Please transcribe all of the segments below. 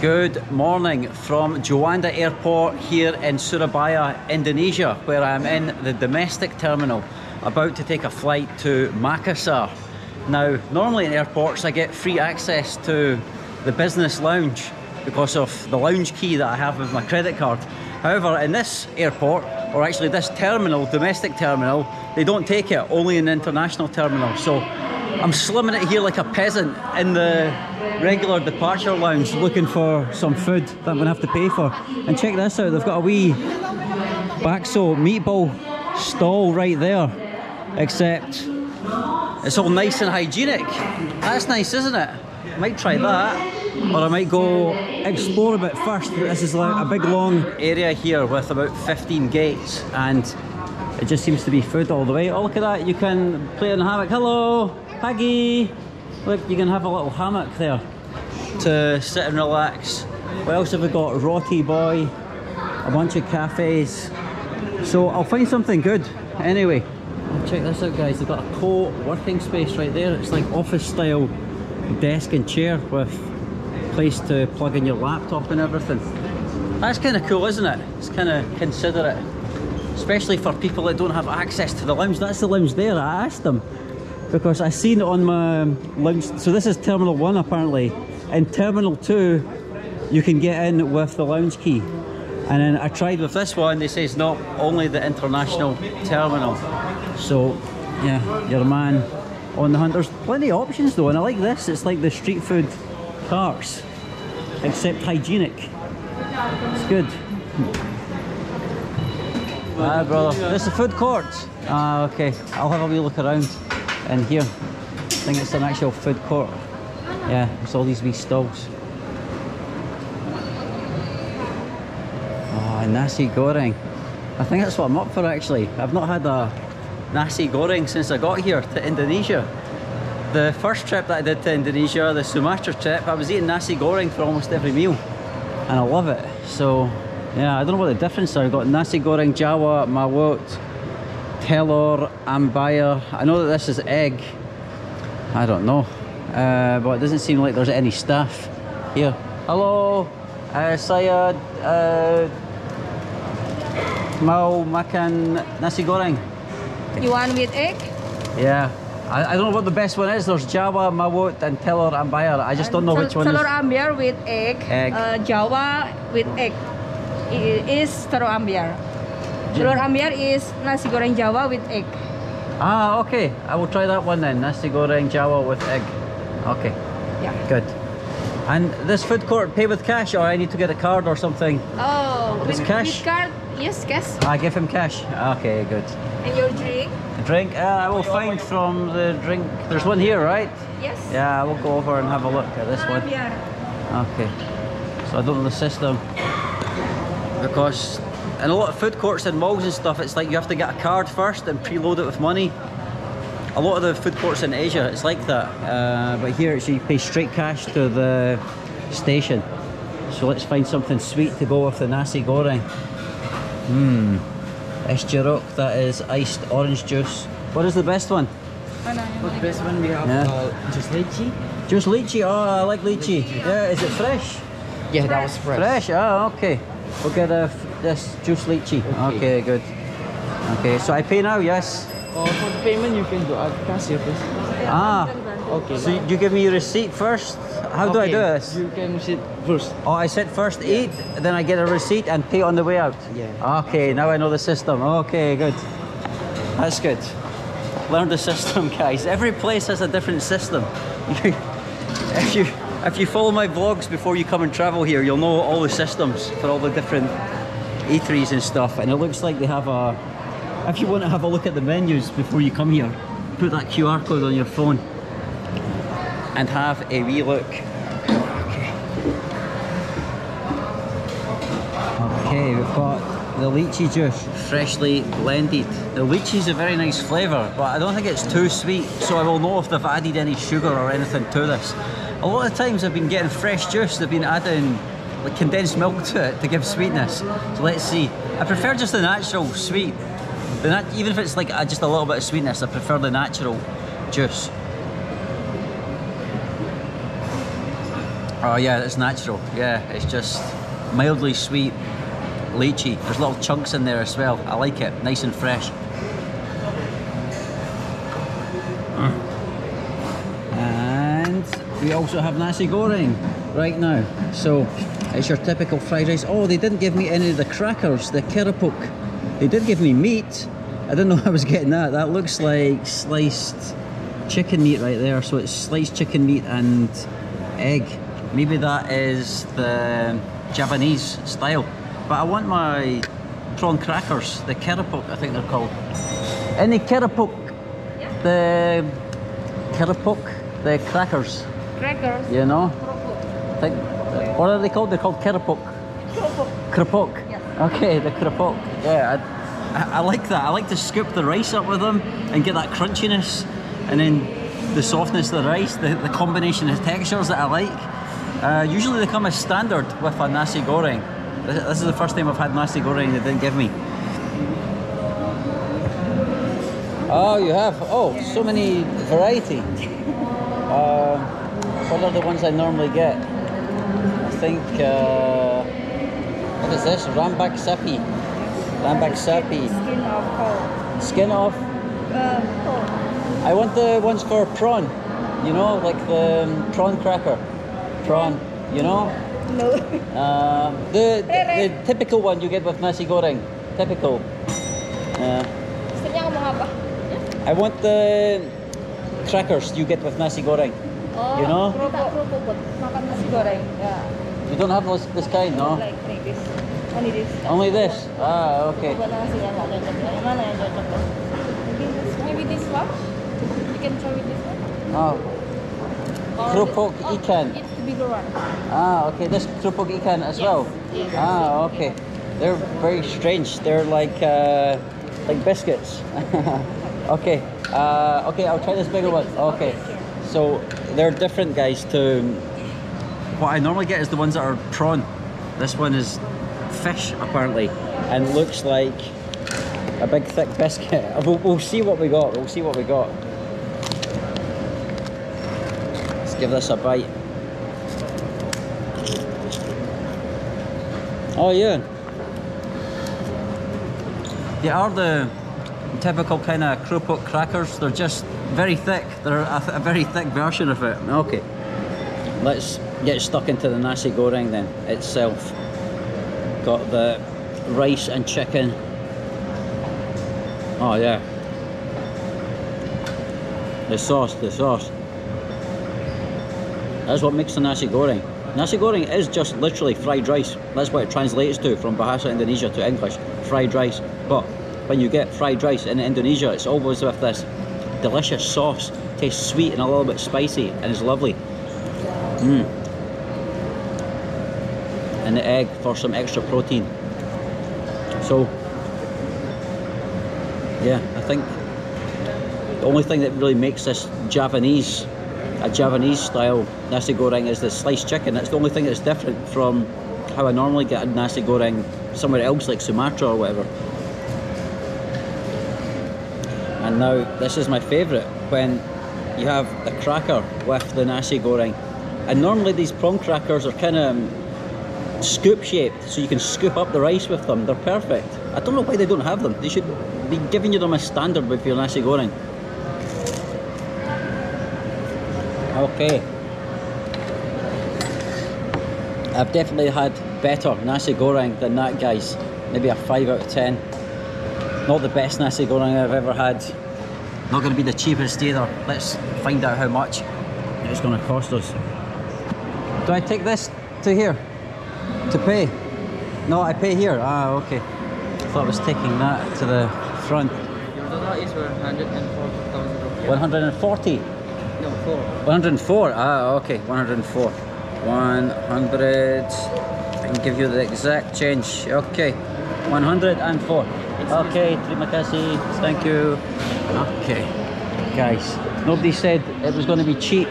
Good morning from Juanda Airport here in Surabaya, Indonesia, where I'm in the domestic terminal, about to take a flight to Makassar. Now, normally in airports I get free access to the business lounge because of the lounge key that I have with my credit card. However, in this airport, or actually this terminal, domestic terminal, they don't take it, only in the international terminal. So I'm slimming it here like a peasant in the regular departure lounge looking for some food that I'm gonna have to pay for. And check this out, they've got a wee bakso meatball stall right there. Except it's all nice and hygienic. That's nice, isn't it? Might try that. Or I might go explore a bit first. This is like a big long area here with about 15 gates and it just seems to be food all the way. Oh look at that, you can play in the hammock. Hello, Peggy. Look, you can have a little hammock there to sit and relax. What else have we got? Roti Boy, a bunch of cafes. So I'll find something good anyway. Check this out guys, they've got a co-working space right there. It's like office style desk and chair with place to plug in your laptop and everything. That's kind of cool, isn't it? It's kind of considerate. Especially for people that don't have access to the lounge. That's the lounge there, I asked them because I seen it on my lounge. So this is Terminal 1 apparently. In Terminal 2 you can get in with the lounge key. And then I tried with this one, they say it's not only the international terminal. So yeah, your man on the hunt. There's plenty of options though, and I like this. It's like the street food carts, except hygienic. It's good. Ah, brother, this is a food court. Ah, okay. I'll have a wee look around in here. I think it's an actual food court. Yeah, it's all these wee stalls. Oh, nasi goreng. I think that's what I'm up for actually. I've not had a nasi goreng since I got here to Indonesia. The first trip that I did to Indonesia, the Sumatra trip, I was eating nasi goreng for almost every meal. And I love it. So, yeah, I don't know what the difference are. I've got nasi goreng Jawa, Mawut, Telur, Ambaya. I know that this is egg. I don't know. Uh, but it doesn't seem like there's any staff here. Hello, uh, saya uh, mau makan nasi goreng. You want with egg? Yeah. I, I don't know what the best one is. There's Jawa, Mawut, and Telur Ambayar. I just don't know which one is. ambiar with egg. Egg. Uh, Jawa with egg. It is telur ambiar. Telur ambiar is nasi goreng Jawa with egg. Ah, okay. I will try that one then. Nasi goreng Jawa with egg. Okay, Yeah. good. And this food court, pay with cash, or I need to get a card or something? Oh, It's with, cash? with card? Yes, cash. I give him cash. Okay, good. And your drink? Drink, uh, I will find from the drink. There's one here, right? Yes. Yeah, I will go over and have a look at this one. Okay. So I don't know the system. Because in a lot of food courts and malls and stuff, it's like you have to get a card first and preload it with money. A lot of the food courts in Asia, it's like that. Uh, but here, it's you pay straight cash to the station. So let's find something sweet to go with the nasi goreng. Mmm. Es that is iced orange juice. What is the best one? Mana? For the best one we have Yeah. uh, just lychee. Juice lychee. Oh, I like lychee. Yeah, is it fresh? Yeah, that was fresh. Fresh, oh, okay. We'll get uh, this juice lychee. Okay. Okay. good. Okay, so I pay now, yes? Uh, for the payment, you can do cashier first. Ah, Okay. so you give me your receipt first? How do I do this? You can sit first. Oh, I said first eat, then I get a receipt and pay on the way out? Yeah. Okay, now I know the system. Okay, good. That's good. Learn the system, guys. Every place has a different system. if you if you follow my vlogs before you come and travel here, you'll know all the systems for all the different eateries and stuff. And it looks like they have a. If you want to have a look at the menus before you come here, put that QR code on your phone and have a wee look. Okay. Okay, we've got the lychee juice, freshly blended. The lychee's a very nice flavour, but I don't think it's too sweet, so I will know if they've added any sugar or anything to this. A lot of times I've been getting fresh juice, they've been adding like condensed milk to it to give sweetness. So let's see. I prefer just the natural sweet. The nat- even if it's like just a little bit of sweetness, I prefer the natural juice. Oh yeah, it's natural. Yeah, it's just mildly sweet, lychee. There's little chunks in there as well. I like it, nice and fresh. Mm. And we also have nasi goreng right now. So it's your typical fried rice. Oh, they didn't give me any of the crackers, the kerapuk. They did give me meat. I didn't know I was getting that. That looks like sliced chicken meat right there. So it's sliced chicken meat and egg. Maybe that is the Japanese style. But I want my prawn crackers, the kerapuk, I think they're called. Any kerapuk? The kerapuk, the crackers, Crackers. you know? Kerupuk. I think, what are they called? They're called kerapuk. Kerupuk. Krapok. Yes. Okay, the krapok. Yeah, I, I, like that. I like to scoop the rice up with them and get that crunchiness and then the softness of the rice, the, the combination of textures that I like. Uh, usually they come as standard with a nasi goreng. This, this is the first time I've had nasi goreng they didn't give me. Oh, you have? Oh, so many variety. Um, what are the ones I normally get? I think, uh, what is this? Rambak sapi. Rambak sapi. Skin of cow. Skin off. Uh, cow. I want the ones for prawn. You know, like the um, prawn cracker. Prawn, you know? No. Um, the, the, the typical one you get with nasi goreng. Typical. Uh, Maksudnya ngomong apa? I want the crackers you get with nasi goreng. Oh, You know? kerupuk. kerupuk. Makan nasi goreng. Yeah. You don't have this, this kind, no? Like, like this. Only this. Only this? Ah, okay. Buat nasinya nggak cocok. Yang mana yang cocok? Maybe this one. Maybe this one. You can try with this one. Oh, Or oh, ikan. It's the bigger one. ah, okay. This krupuk ikan as Yes, well. yes. Ah, okay. They're very strange. They're like uh, like biscuits. okay. Uh, okay, I'll try this bigger one. Okay. So they're different, guys. To what I normally get is the ones that are prawn. This one is fish apparently, and looks like a big thick biscuit. We'll, we'll see what we got. We'll see what we got. Let's give this a bite. Oh yeah. They are the typical kind of krupuk crackers. They're just very thick. They're a, a very thick version of it. Okay. Let's get stuck into the nasi goreng then itself. Got the rice and chicken. Oh yeah. The sauce, the sauce. That's what makes the nasi goreng. Nasi goreng is just literally fried rice. That's what it translates to from Bahasa Indonesia to English. Fried rice. But when you get fried rice in Indonesia, it's always with this delicious sauce. Tastes sweet and a little bit spicy and it's lovely. Mmm. The egg for some extra protein. So, yeah, I think the only thing that really makes this Japanese, a Javanese style nasi goreng is the sliced chicken. That's the only thing that's different from how I normally get a nasi goreng somewhere else like Sumatra or whatever. And now this is my favourite when you have the cracker with the nasi goreng. And normally these prawn crackers are kind of um, scoop shaped, so you can scoop up the rice with them. They're perfect. I don't know why they don't have them. They should be giving you them as standard with your nasi goreng. Okay. I've definitely had better nasi goreng than that, guys. Maybe a 5 out of 10. Not the best nasi goreng I've ever had. Not going to be the cheapest either. Let's find out how much it's going to cost us. Do I take this to here to pay? No, I pay here. Ah, okay. thought I was taking that to the front. Your total is 104,000 rupiah. 140. No, 4. 104. Ah, okay. 104. 100. I can give you the exact change. Okay. 104. Okay, terima kasih. Thank you. Okay. Guys, nobody said it was going to be cheap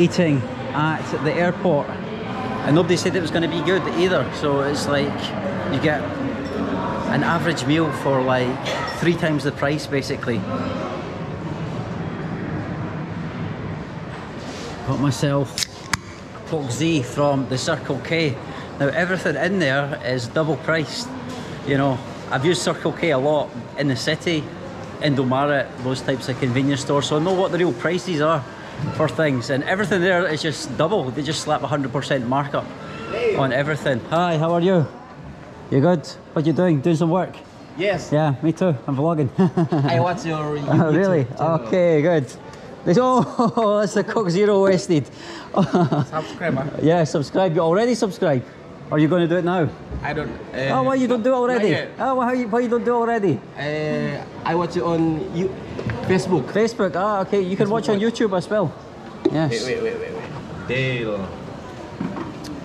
eating at the airport. And nobody said it was going to be good either. So it's like you get an average meal for like three times the price basically. Got myself Coke Z from the Circle K. Now everything in there is double priced. You know, I've used Circle K a lot in the city, Indomaret, those types of convenience stores, so I know what the real prices are for things. And everything there is just double. They just slap 100% markup on everything. Hi, how are you? You good? What you doing? Doing some work? Yes. Yeah, me too. I'm vlogging. I watch your Oh, YouTube really? channel. Okay, good. Oh, that's the Coke Zero wasted. Subscribe. ah. yeah, subscribe. You already subscribe? Or are you going to do it now? I don't. Uh, oh, why you don't do it already? Oh, why you, why you don't do it already? Uh, I watch you on you, Facebook. Facebook. Ah, okay. You can watch on YouTube as well. Yes. Wait, wait, wait, wait, wait. Dale.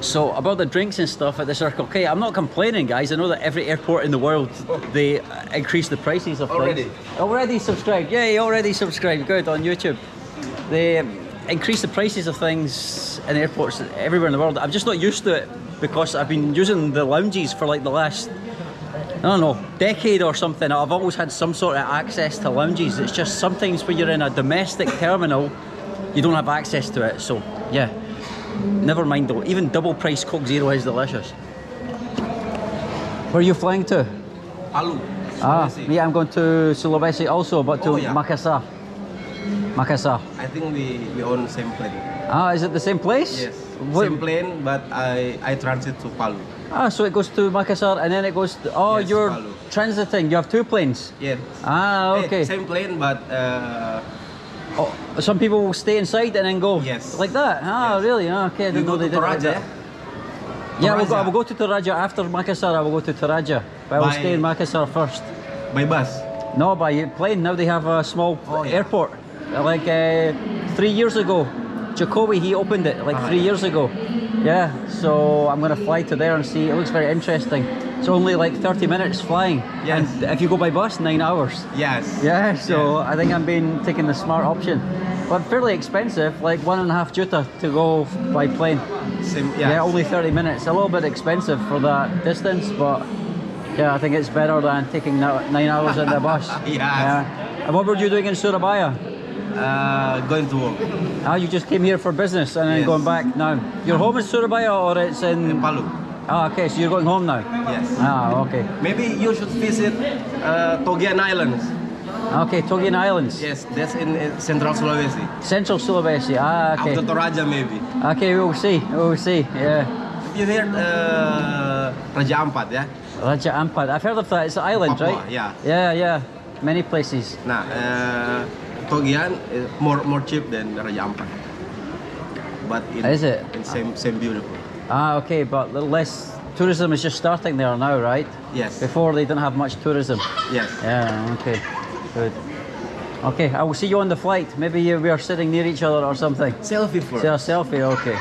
So about the drinks and stuff at the Circle K, I'm not complaining, guys. I know that every airport in the world they uh, increase the prices of Already? things. Already subscribed. Yay! Already subscribed. Good on YouTube. They um, increase the prices of things in airports everywhere in the world. I'm just not used to it because I've been using the lounges for like the last I don't know, decade or something. I've always had some sort of access to lounges. It's just sometimes when you're in a domestic terminal, you don't have access to it. So yeah, never mind though. Even double price Coke Zero is delicious. Where are you flying to? Palu. Ah, yeah, I'm going to Sulawesi also, but to Oh, yeah. Makassar. Makassar. I think we we own same plane. Ah, is it the same place? Yes. What- Same plane, but I I transit to Palu. Ah, so it goes to Makassar and then it goes. To, oh, Yes, you're Palu. transiting. You have two planes. Yes. Ah, Eh, okay. same plane, but uh, Oh, some people will stay inside and then go. Yes. Like that. Ah, Yes. really? Ah, okay. I didn't know go they to did like Toraja. Yeah, we'll go, I will go to Toraja after Makassar. I will go to Toraja, but I will By- stay in Makassar first. by bus. No, by plane. Now they have a small Oh, yeah. airport. Like uh, three years ago, Jokowi he opened it like three years ago. Yeah, so I'm gonna fly to there and see. It looks very interesting. It's only like 30 minutes flying. Yes. And if you go by bus, nine hours. Yes. Yeah, so Yes. I think I'm being taking the smart option. But fairly expensive, like one and a half juta to go by plane. Same. Yeah, Yeah. only 30 minutes. A little bit expensive for that distance, but yeah, I think it's better than taking nine hours in the bus. Yes. Yeah. And what were you doing in Surabaya? Uh, going to work Ah, you just came here for business and then Yes. going back now. You're home in Surabaya or it's in... in Palu. Ah, okay, so you're going home now? Yes. Ah, okay. Maybe you should visit uh, Togian Islands. Okay, Togian Islands. Yes, that's in uh, Central Sulawesi. Central Sulawesi. Ah, okay. After Toraja, maybe. Okay, we'll see. We'll see. Yeah. You heard uh, Raja Ampat, yeah? Raja Ampat. I've heard of that. It's an island, Papua, right? yeah. Yeah, yeah. Many places. Nah, uh, Togian is more more cheap than Raja Ampat. But in, Is it? in same same beautiful. Ah, okay, but less tourism is just starting there now, right? Yes. Before they didn't have much tourism. Yes. Yeah. Okay. Good. Okay, I will see you on the flight. Maybe you, we are sitting near each other or something. Selfie first. A selfie. Okay.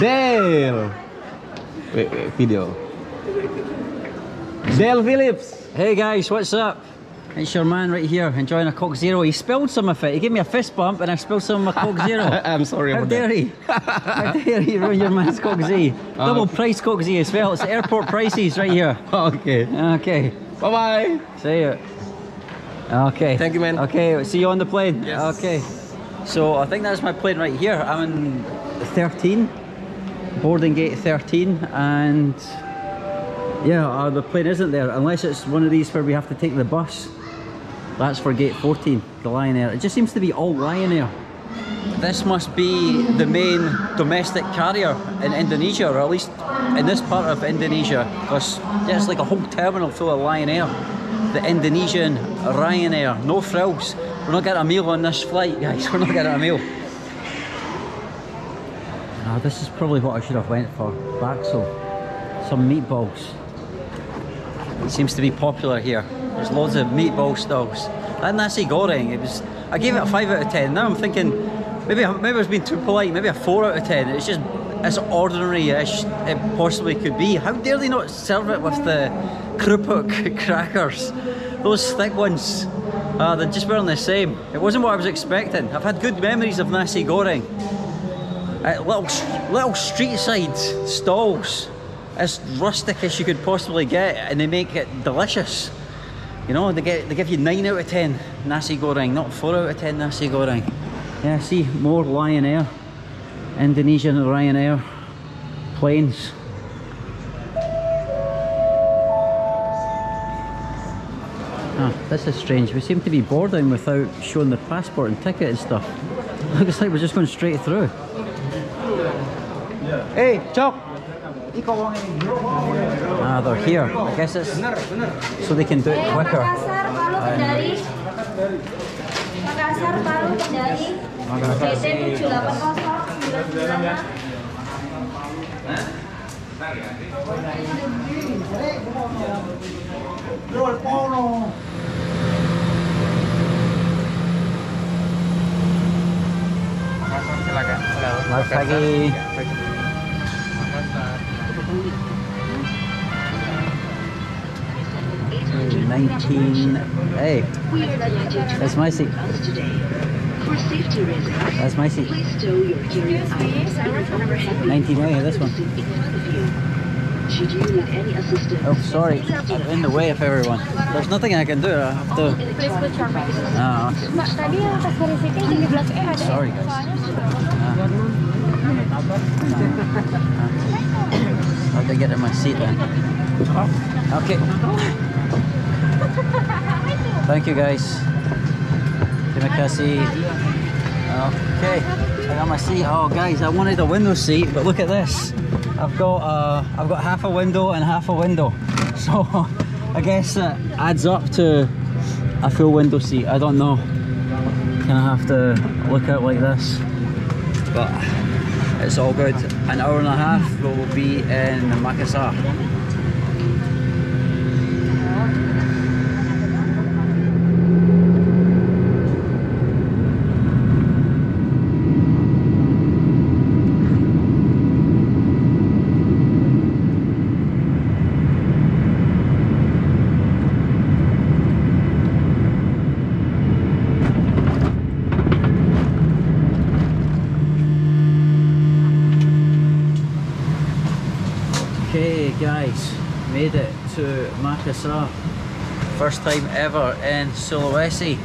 Dale. Wait, wait, video. Dale Phillips. Hey guys, what's up? It's your man right here enjoying a Coke Zero. He spilled some of it. He gave me a fist bump and I spilled some of my Coke Zero. I'm sorry How about dare that. he? How dare he ruin your man's Coke Z? Double price Coke Z as well. It's airport prices right here. Okay. Okay, Bye bye. see you. Okay. Thank you, man. Okay, see you on the plane. Yes. Okay. So I think that's my plane right here. I'm in 13, boarding gate 13, and yeah, uh, the plane isn't there unless it's one of these where we have to take the bus. That's for gate 14, the Lion Air. It just seems to be all Lion Air. This must be the main domestic carrier in Indonesia, or at least in this part of Indonesia, because it's like a whole terminal full of Lion Air. The Indonesian Ryanair, no frills. We're not getting a meal on this flight, guys. We're not getting a meal. This is probably what I should have went for. Baxel, some meatballs. Seems to be popular here. There's loads of meatball stalls. That nasi goreng, it was. I gave it a five out of ten. Now I'm thinking, maybe maybe I was being too polite. Maybe a four out of ten. It's just as ordinary as it possibly could be. How dare they not serve it with the krupuk crackers? Those thick ones. Uh, they just weren't the same. It wasn't what I was expecting. I've had good memories of nasi goreng at little little street side stalls as rustic as you could possibly get and they make it delicious you know they get they give you 9 out of 10 nasi goreng not 4 out of 10 nasi goreng Yeah, see more Lion Air, Indonesian Ryanair planes. Ah, this is strange. We seem to be boarding without showing the passport and ticket and stuff. Looks like we're just going straight through. Hey, Chok! Ah, they're here. I guess it's so they can do it quicker. Makassar, Palu, Kendari. Makassar, Palu, Kendari. PT 780 silakan. Selamat pagi. Nineteen. Hey, that's my seat. That's my seat. please stow your carry-on items in the front heavy 19, oh yeah, this one. Should you need any assistance, Oh, sorry. I'm in the way of everyone. There's nothing I can do. I have to. Bags. Ah, okay. Sorry, guys. I have to get in my seat then. Okay. Thank you guys. Terima kasih. Okay. I got my seat. Oh guys, I wanted a window seat, but look at this. I've got uh, I've got half a window and half a window. So I guess it adds up to a full window seat. I don't know. Gonna have to look out like this. But it's all good. An hour and a half we'll be in Makassar. Okay, guys, made it to Makassar. First time ever in Sulawesi.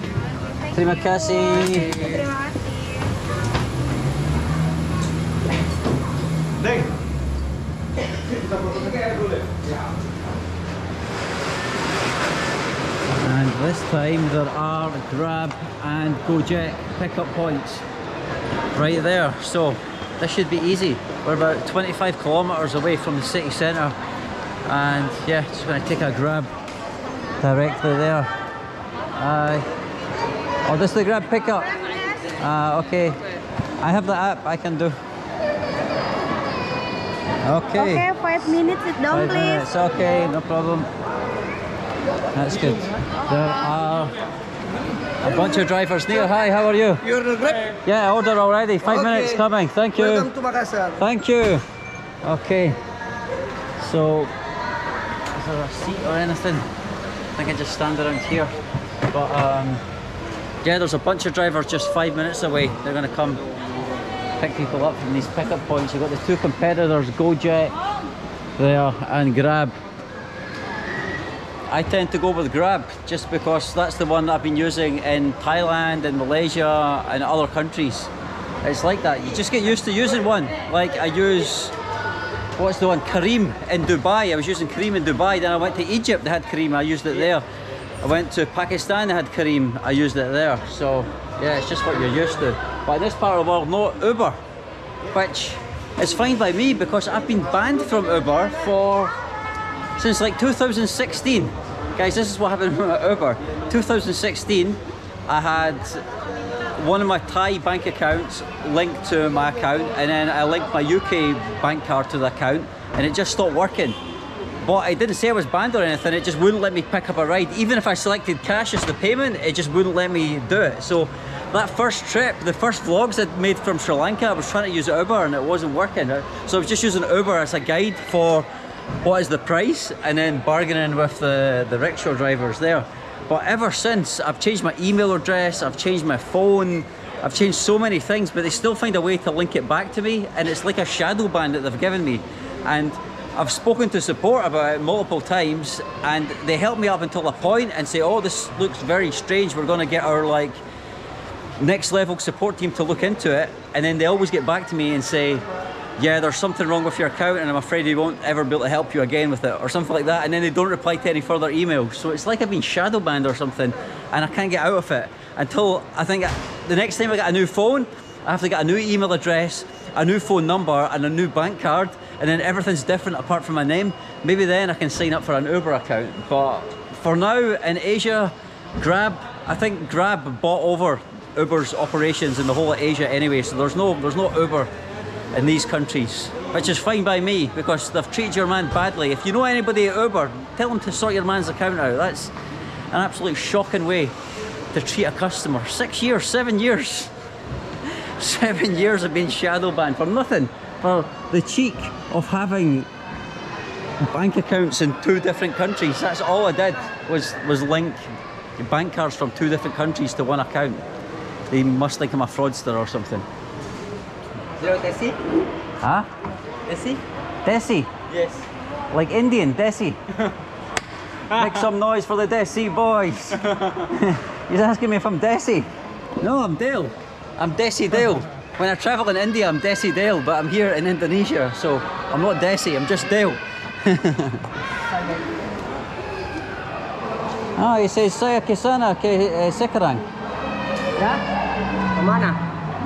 Terima kasih. And this time there are Grab and Gojek pickup points right there. So this should be easy. We're about 25 kilometers away from the city centre. And yeah, just going to take a Grab directly there. Aye. Oh, this is the Grab pickup. Ah, okay. I have the app. I can do. Okay. Okay, five minutes sit down Five please. minutes, okay, no problem. That's good. There are a bunch of drivers near. Hi, how are you? You're the Grab? Yeah, order already. Five minutes coming. Thank you. Welcome to Makassar. Thank you. Okay. So, there a seat or anything? I think I just stand around here. But um, yeah, there's a bunch of drivers just five minutes away. They're going to come pick people up from these pickup points. You've got the two competitors, Gojek there and Grab. I tend to go with Grab just because that's the one that I've been using in Thailand and Malaysia and other countries. It's like that. You just get used to using one. Like I use what's the one? Careem in Dubai. I was using Careem in Dubai. Then I went to Egypt. They had Careem. I used it there. I went to Pakistan. They had Careem. I used it there. So yeah, it's just what you're used to. But in this part of the world, no Uber, which is fine by me because I've been banned from Uber for since like 2016. Guys, this is what happened with Uber. 2016, I had one of my Thai bank accounts linked to my account, and then I linked my UK bank card to the account, and it just stopped working. But I didn't say I was banned or anything, it just wouldn't let me pick up a ride. Even if I selected cash as the payment, it just wouldn't let me do it. So that first trip, the first vlogs I'd made from Sri Lanka, I was trying to use Uber and it wasn't working. So I was just using Uber as a guide for what is the price and then bargaining with the, the rickshaw drivers there. But ever since, I've changed my email address, I've changed my phone, I've changed so many things, but they still find a way to link it back to me, and it's like a shadow ban that they've given me. And I've spoken to support about it multiple times, and they help me up until a point and say, "Oh, this looks very strange. We're going to get our like next level support team to look into it, and then they always get back to me and say, "Yeah, there's something wrong with your account, and I'm afraid we won't ever be able to help you again with it, or something like that." And then they don't reply to any further emails. So it's like I've been shadow banned or something, and I can't get out of it until I think the next time I get a new phone, I have to get a new email address, a new phone number, and a new bank card, and then everything's different apart from my name. Maybe then I can sign up for an Uber account. But for now, in Asia, Grab, I think Grab bought over Uber's operations in the whole of Asia anyway. So there's no there's no Uber in these countries, which is fine by me because they've treated your man badly. If you know anybody at Uber, tell them to sort your man's account out. That's an absolute shocking way to treat a customer. Six years, seven years. Seven years of being shadow banned for nothing. For the cheek of having bank accounts in two different countries. That's all I did was was link bank cards from two different countries to one account. They must think I'm a fraudster or something. Zero Desi? Huh? Desi? Desi? Yes. Like Indian, Desi. Make some noise for the Desi boys. He's asking me if I'm Desi. No, I'm Dale. I'm Desi Dale. When I travel in India, I'm Desi Dale, but I'm here in Indonesia, so I'm not Desi, I'm just Dale. ah, he says, saya kesana ke eh, sekarang. Ya? Kemana?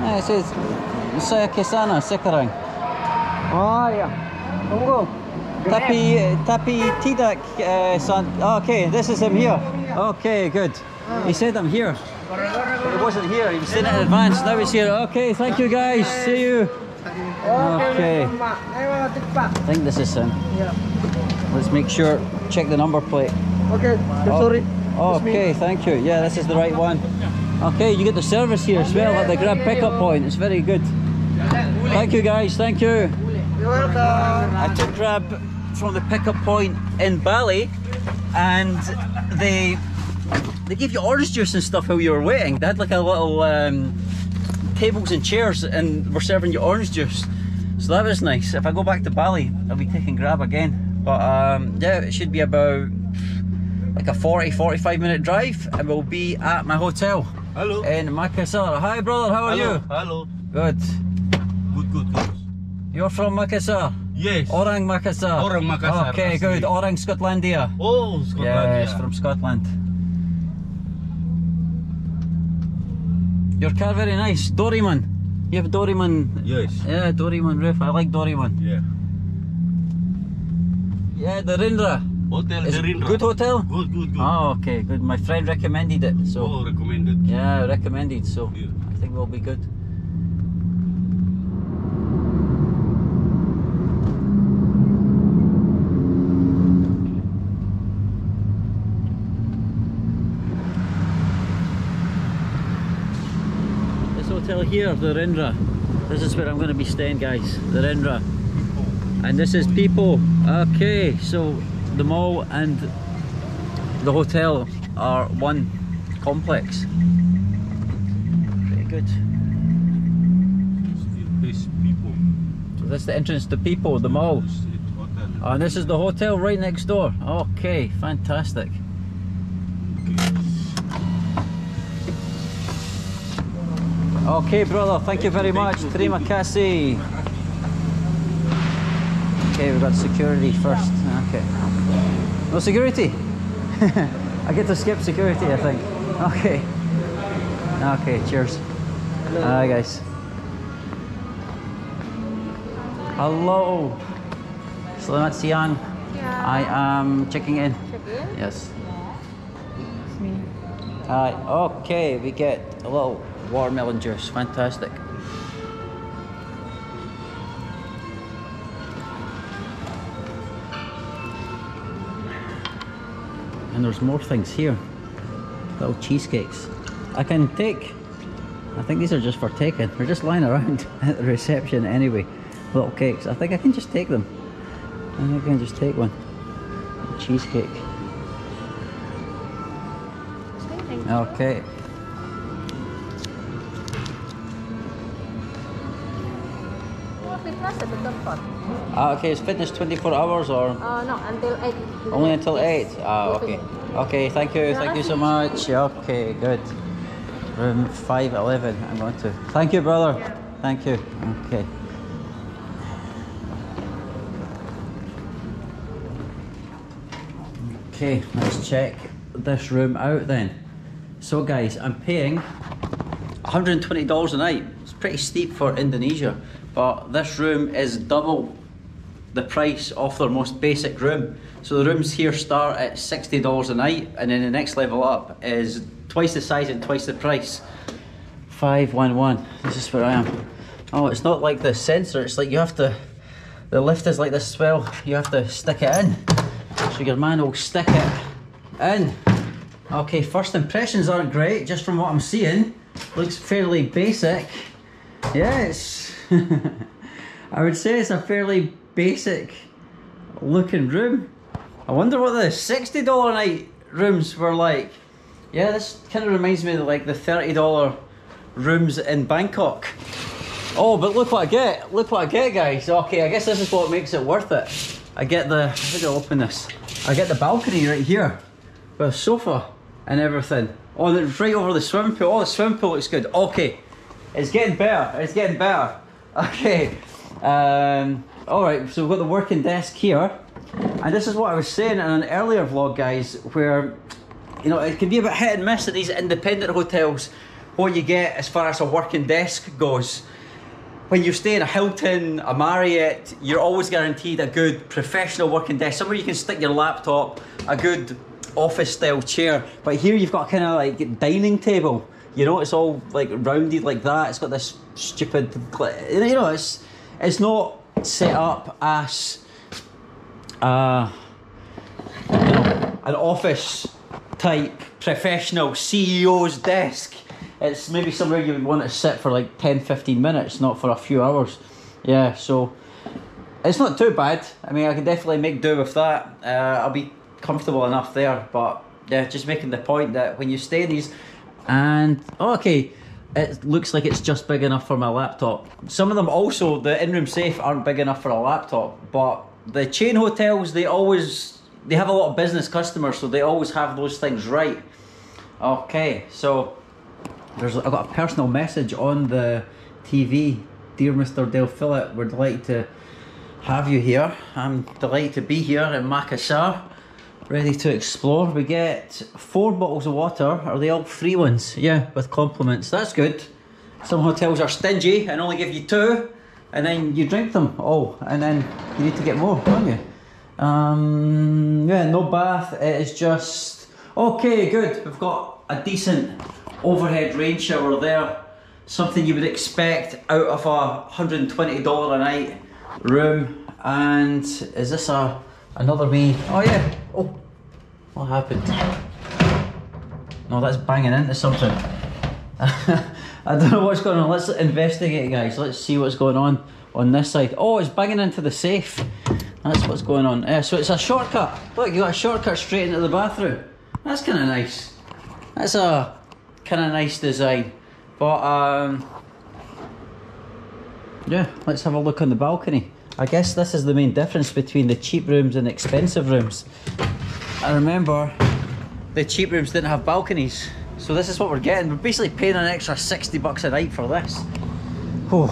Ah, he says, saya kesana sekarang. Oh iya. Tunggu. Tapi tapi tidak uh, san. Oh, okay, this is him here. Okay, good. He said I'm here. He wasn't here. He was it in advance. Now he's here. Okay, thank you guys. See you. Okay. I think this is him. Ya. Let's make sure. Check the number plate. Oke, Oh, sorry. Oh, okay, thank you. Yeah, this is the right one. Okay, you get the service here as well at the Grab pickup point. It's very good. Thank you guys. Thank you. You're welcome. I took Grab from the pickup point in Bali, and they they gave you orange juice and stuff while you were waiting. They had like a little um, tables and chairs, and were serving you orange juice. So that was nice. If I go back to Bali, I'll be taking Grab again. But um, yeah, it should be about like a 40 45 minute drive, and we'll be at my hotel Hello. in Makassar. Hi, brother. How are Hello. you? Hello. Good. Good, good. You're from Makassar. Yes. Orang Makassar. Orang Makassar, Okay, good. Orang Scotlandia. Oh, Scotland. Yes, from Scotland. Your car very nice. Doryman. You have Doryman. Yes. Yeah, Doryman roof. I like Doryman. Yeah. Yeah, the Rinra. Hotel Is the Rinra. good hotel? Good, good, good. Oh, okay, good. My friend recommended it, so Oh, recommended. yeah, recommended. So Yeah. I think we'll be good. This hotel here, the Rinra. This is where I'm going to be staying, guys. The Rinra. And this is PiPo. Okay, so the mall and the hotel are one complex. Pretty good. So that's the entrance to PiPo, the mall. And this is the hotel right next door. Okay, fantastic. Okay, brother, thank you very much. Terima kasih. Okay, we've got security first. Okay. No security? I get to skip security, I think. Okay. Okay, cheers. Hi, guys. Hello. Selamat siang. I am checking in. Check in. Yes. Hi. Okay, we get a little watermelon juice. Fantastic. And there's more things here. Little cheesecakes. I can take. I think these are just for taking. They're just lying around at the reception anyway. Little cakes. I think I can just take them. I think I can just take one. Cheesecake. Okay. Fitness at the tempat. Ah, okay, is fitness 24 hours or Uh, no, until 8. only until 8? Yes. Ah, okay. Okay, thank you, thank you so much. Okay, good. Room 511. I'm going to. Thank you, brother. Thank you. Okay. Okay, let's check this room out then. So, guys, I'm paying $120 a night. It's pretty steep for Indonesia, but this room is double the price of their most basic room. So the rooms here start at $60 a night, and then the next level up is twice the size and twice the price. 511. This is where I am. Oh, it's not like the sensor, it's like you have to. The lift is like this as well. You have to stick it in. So your man will stick it in. Okay, first impressions aren't great, just from what I'm seeing. Looks fairly basic. It's. I would say it's a fairly basic looking room. I wonder what the $60 a night rooms were like. Yeah, this kind of reminds me of like the $30 rooms in Bangkok. Oh, but look what I get. Look what I get, guys. Okay, I guess this is what makes it worth it. I get the. How do I open this? I get the balcony right here with a sofa and everything. Oh, right over the swimming pool. Oh, the swimming pool looks good. Okay, it's getting better. It's getting better. Okay. Um, all right, so we've got the working desk here, and this is what I was saying in an earlier vlog, guys, where you know it can be a bit hit and miss at these independent hotels. What you get as far as a working desk goes. When you stay in a Hilton, a Marriott, you're always guaranteed a good professional working desk, somewhere you can stick your laptop, a good office style chair. But here you've got kind of like dining table. You know, it's all like rounded like that. It's got this stupid, you know, it's it's not set up as uh, you know, an office type professional CEO's desk. It's maybe somewhere you would want to sit for like 10 15 minutes, not for a few hours. Yeah, so it's not too bad. I mean, I can definitely make do with that. Uh, I'll be comfortable enough there, but yeah, just making the point that when you stay in these, and oh, okay, it looks like it's just big enough for my laptop. Some of them also, the in-room safe aren't big enough for a laptop, but the chain hotels they always they have a lot of business customers, so they always have those things right. Okay, so there's I've got a personal message on the TV. Dear Mr. Dale Phillip, we're delighted to have you here. I'm delighted to be here in Makassar, ready to explore. We get four bottles of water. Are they all free ones? Yeah, with compliments. That's good. Some hotels are stingy and only give you two, and then you drink them all, and then you need to get more, don't you? Um, yeah, no bath. It is just okay. Good. We've got a decent overhead rain shower there. Something you would expect out of a hundred and twenty dollar a night room. And is this a another wee? Oh yeah. Oh, what happened? No, that's banging into something. I don't know what's going on. Let's investigate, guys. Let's see what's going on on this side. Oh, it's banging into the safe. That's what's going on. Uh, so it's a shortcut. Look, you got a shortcut straight into the bathroom. That's kind of nice. That's a kind of nice design. But um, yeah, let's have a look on the balcony. I guess this is the main difference between the cheap rooms and expensive rooms. I remember the cheap rooms didn't have balconies. So this is what we're getting. We're basically paying an extra 60 bucks a night for this. Oh,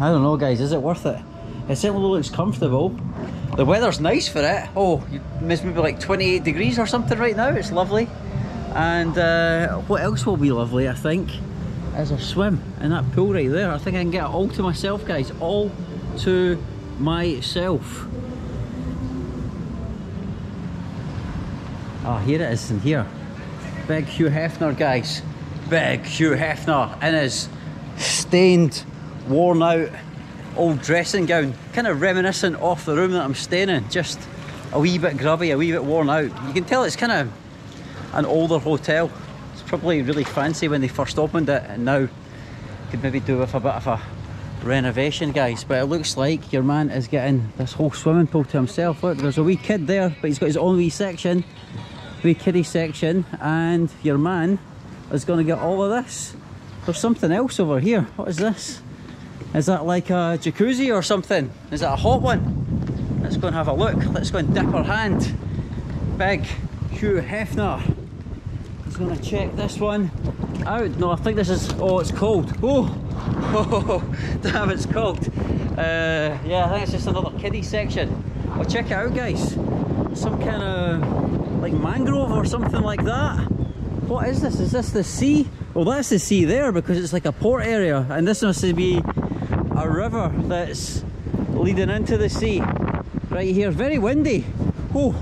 I don't know guys, is it worth it? It certainly looks comfortable. The weather's nice for it. Oh, it's maybe like 28 degrees or something right now. It's lovely. And uh, what else will be lovely, I think, is a swim in that pool right there. I think I can get it all to myself, guys. All to myself. Oh, here it is in here. Big Hugh Hefner, guys. Big Hugh Hefner in his stained, worn out old dressing gown. Kind of reminiscent of the room that I'm staying in. Just a wee bit grubby, a wee bit worn out. You can tell it's kind of an older hotel. It's probably really fancy when they first opened it and now could maybe do with a bit of a renovation guys but it looks like your man is getting this whole swimming pool to himself. Look there's a wee kid there but he's got his own wee section wee kiddie section and your man is going to get all of this. There's something else over here. What is this? Is that like a jacuzzi or something? Is that a hot one? Let's go and have a look. Let's go and dip our hand. Big Hugh Hefner is going to check this one out. No, I think this is. Oh, it's cold. Oh, oh damn, it's cold. Uh, yeah, I think it's just another kiddie section. Oh, check it out, guys. Some kind of like mangrove or something like that. What is this? Is this the sea? Well, that's the sea there because it's like a port area, and this must be a river that's leading into the sea. Right here, very windy. Oh,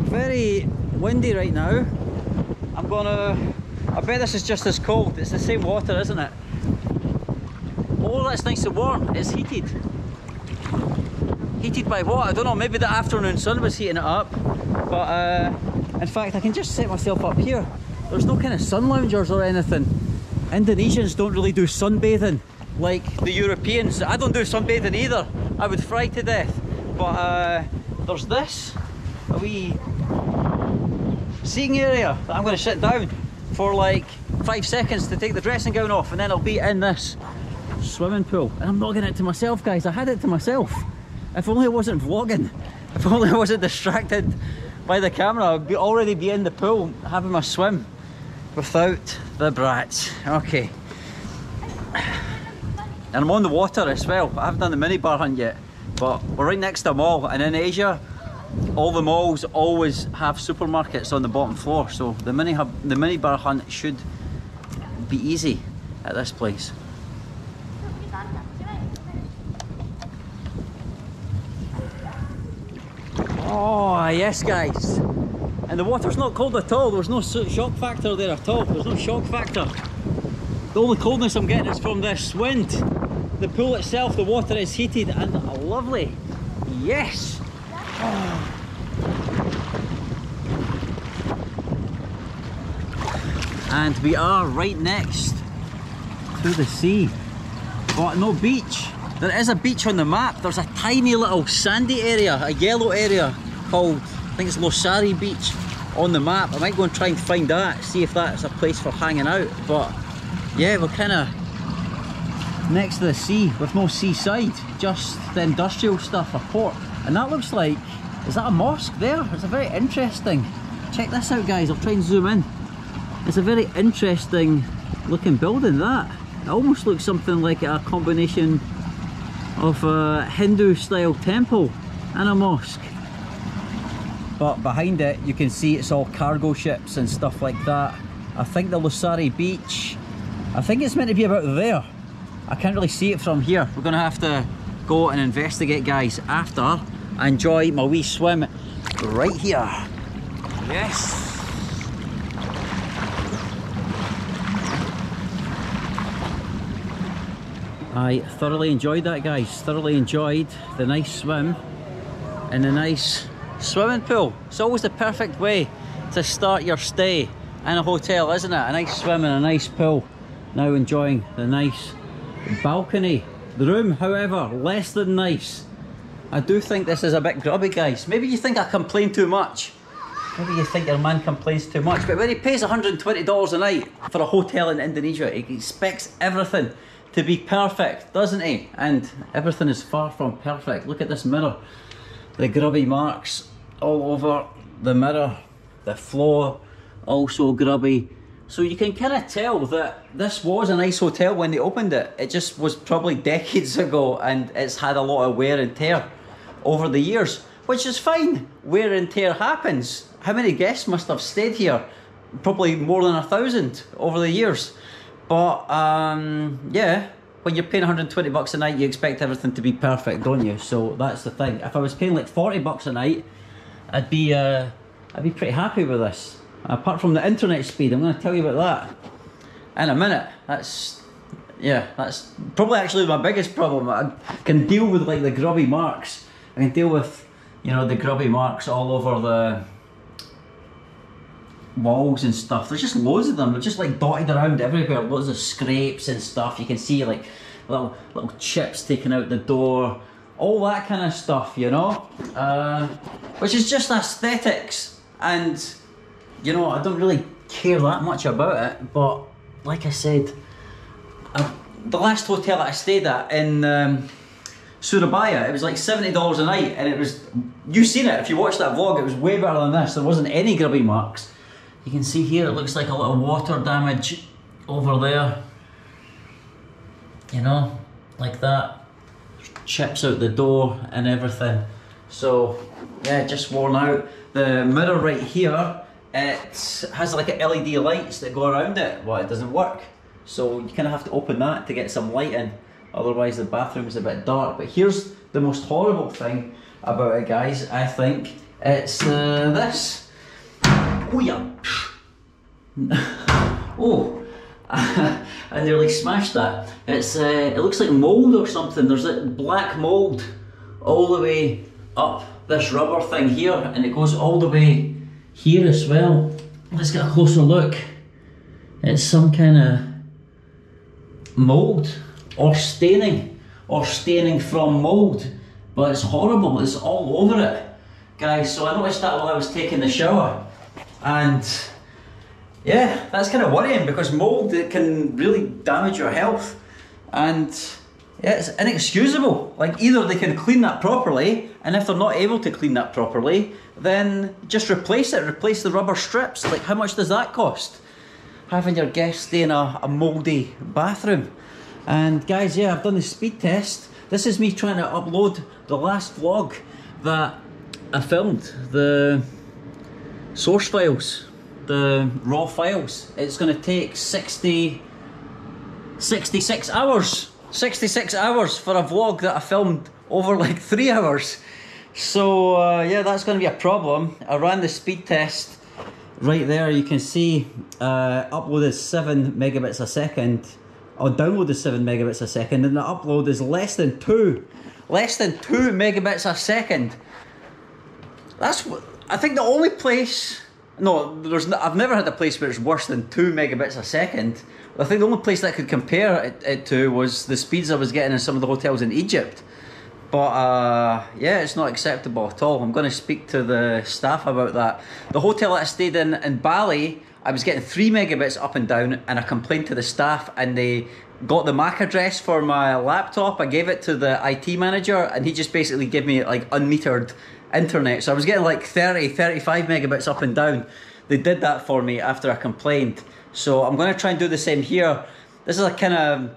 very windy right now. I'm gonna. I bet this is just as cold. It's the same water, isn't it? Oh, that's nice and warm. It's heated. Heated by what? I don't know. Maybe the afternoon sun was heating it up. But uh, in fact, I can just set myself up here. There's no kind of sun loungers or anything. Indonesians don't really do sunbathing like the Europeans. I don't do sunbathing either. I would fry to death. But uh, there's this, a wee seating area that I'm going to sit down for like five seconds to take the dressing gown off and then I'll be in this swimming pool. And I'm not getting it to myself, guys. I had it to myself. If only I wasn't vlogging. If only I wasn't distracted by the camera, I'd be already be in the pool having my swim without the brats. Okay. And I'm on the water as well. I haven't done the mini bar hunt yet, but we're right next to a mall. And in Asia, all the malls always have supermarkets on the bottom floor. So the mini the mini bar hunt should be easy at this place. Oh yes guys. And the water's not cold at all. There's no shock factor there at all. There's no shock factor. The only coldness I'm getting is from this wind. The pool itself the water is heated and lovely. Yes. And we are right next to the sea. But no beach there is a beach on the map. There's a tiny little sandy area a yellow area called I think it's Losari Beach on the map. I might go and try and find that see if that's a place for hanging out. But yeah we're kind of next to the sea with no seaside just the industrial stuff a port. And that looks like is that a mosque there? It's a very interesting check this out guys I'll try and zoom in. It's a very interesting looking building that. It almost looks something like a combination of uh, a Hindu style temple and a mosque. But behind it you can see it's all cargo ships and stuff like that. I think the Losari beach I think it's meant to be about there. I can't really see it from here. We're gonna have to go and investigate guys after I enjoy my wee swim right here. Yes I thoroughly enjoyed that guys. Thoroughly enjoyed the nice swim in a nice swimming pool. It's always the perfect way to start your stay in a hotel isn't it? A nice swim in a nice pool. Now enjoying the nice balcony the room however less than nice. I do think this is a bit grubby guys. Maybe you think I complain too much. Maybe you think your man complains too much, but when he pays $120 a night for a hotel in Indonesia, he expects everything to be perfect, doesn't he? And everything is far from perfect. Look at this mirror. The grubby marks all over the mirror. The floor also grubby. So you can kind of tell that this was a nice hotel when they opened it. It just was probably decades ago and it's had a lot of wear and tear over the years, which is fine. Wear and tear happens. How many guests must have stayed here? Probably more than a thousand over the years. But um, yeah, when you're paying 120 bucks a night, you expect everything to be perfect, don't you? So that's the thing. If I was paying like 40 bucks a night, I'd be uh, I'd be pretty happy with this. Apart from the internet speed, I'm going to tell you about that in a minute. That's yeah, that's probably actually my biggest problem. I can deal with like the grubby marks. I can deal with you know the grubby marks all over the walls and stuff. There's just loads of them. They're just like dotted around everywhere. Loads of scrapes and stuff. You can see like little little chips taken out the door. All that kind of stuff, you know, uh, which is just aesthetics, and you know I don't really care that much about it. But like I said, I, the last hotel that I stayed at in um, Surabaya, it was like seventy dollars a night, and it was you've seen it if you watched that vlog. It was way better than this. There wasn't any grubby marks. You can see here it looks like a little water damage over there. You know, like that. Chips out the door and everything. So yeah, just worn out. The mirror right here, it has like a LED lights that go around it. Well, it doesn't work. So you kind of have to open that to get some light in. Otherwise the bathroom's a bit dark. But here's the most horrible thing about it guys, I think. It's uh, this. Yeah. oh, I nearly smashed that. It's uh, it looks like mold or something. There's a black mold all the way up this rubber thing here, and it goes all the way here as well. Let's get a closer look. It's some kind of mold or staining or staining from mold, but it's horrible. It's all over it, guys. So I noticed that while I was taking the shower, and yeah, that's kind of worrying because mold it can really damage your health, and yeah, it's inexcusable. Like either they can clean that properly, and if they're not able to clean that properly, then just replace it. Replace the rubber strips. Like how much does that cost? Having your guests stay in a, a mouldy bathroom. And guys, yeah, I've done the speed test. This is me trying to upload the last vlog that I filmed. The source files, the raw files. It's going to take 60, 66 hours. 66 hours for a vlog that I filmed over like three hours. So uh, yeah, that's going to be a problem. I ran the speed test right there. You can see uh, uploaded seven megabits a second. Or download is seven megabits a second, and the upload is less than two, less than two megabits a second. That's what I think. The only place, no, there's. I've never had a place where it's worse than two megabits a second. I think the only place that I could compare it, it to was the speeds I was getting in some of the hotels in Egypt. But uh, yeah, it's not acceptable at all. I'm going to speak to the staff about that. The hotel that I stayed in in Bali, I was getting three megabits up and down, and I complained to the staff, and they got the MAC address for my laptop. I gave it to the IT manager, and he just basically gave me like unmetered internet. So I was getting like 30, 35 megabits up and down. They did that for me after I complained. So I'm going to try and do the same here. This is a kind of,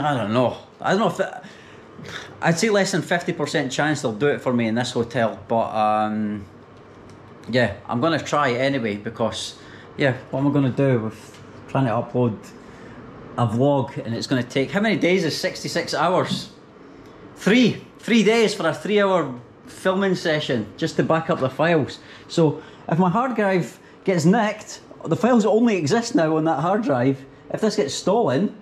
I don't know. I don't know if. It, I'd say less than 50% chance they'll do it for me in this hotel, but um, yeah, I'm gonna try anyway because yeah, what am I gonna do with trying to upload a vlog and it's gonna take how many days is 66 hours? Three, three days for a three hour filming session just to back up the files. So if my hard drive gets nicked, the files only exist now on that hard drive. If this gets stolen,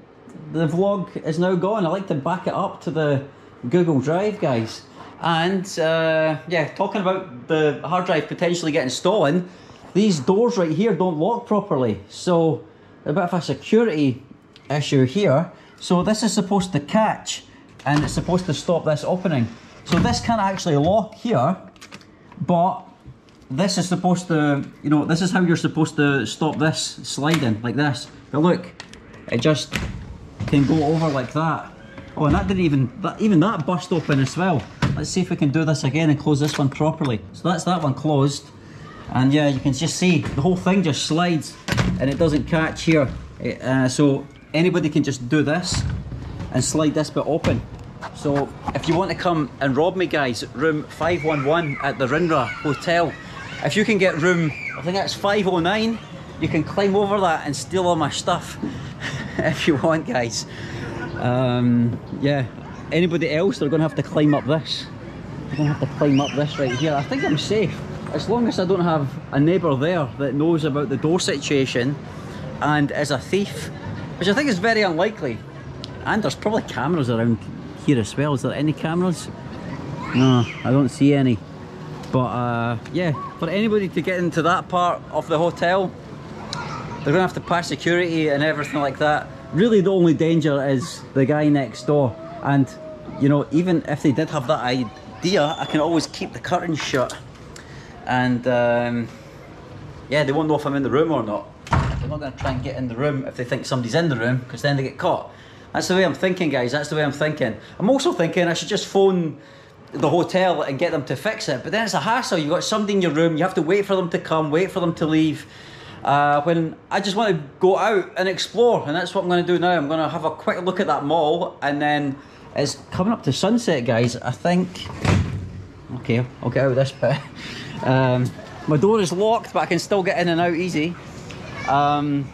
the vlog is now gone. I like to back it up to the Google Drive, guys. And uh, yeah, talking about the hard drive potentially getting stolen, these doors right here don't lock properly. So a bit of a security issue here. So this is supposed to catch and it's supposed to stop this opening. So this can actually lock here, but this is supposed to, you know, this is how you're supposed to stop this sliding like this. But look, it just can go over like that. Oh, and that didn't even, that, even that bust open as well. Let's see if we can do this again and close this one properly. So that's that one closed. And yeah, you can just see the whole thing just slides and it doesn't catch here. It, uh, so anybody can just do this and slide this bit open. So if you want to come and rob me guys, room 511 at the Rinra Hotel. If you can get room, I think that's 509, you can climb over that and steal all my stuff if you want guys. Um, yeah, anybody else, they're going to have to climb up this. They're going to have to climb up this right here. I think I'm safe. As long as I don't have a neighbour there that knows about the door situation and is a thief, which I think is very unlikely. And there's probably cameras around here as well. Is there any cameras? No, I don't see any. But uh, yeah, for anybody to get into that part of the hotel, they're gonna have to pass security and everything like that. Really, the only danger is the guy next door. And you know, even if they did have that idea, I can always keep the curtains shut. And um, yeah, they won't know if I'm in the room or not. They're not gonna try and get in the room if they think somebody's in the room, because then they get caught. That's the way I'm thinking, guys. That's the way I'm thinking. I'm also thinking I should just phone the hotel and get them to fix it. But then it's a hassle. You've got somebody in your room, you have to wait for them to come, wait for them to leave. uh, when I just want to go out and explore, and that's what I'm going to do now. I'm going to have a quick look at that mall, and then it's coming up to sunset, guys. I think. Okay, I'll get out of this bit. Um, my door is locked, but I can still get in and out easy. Um,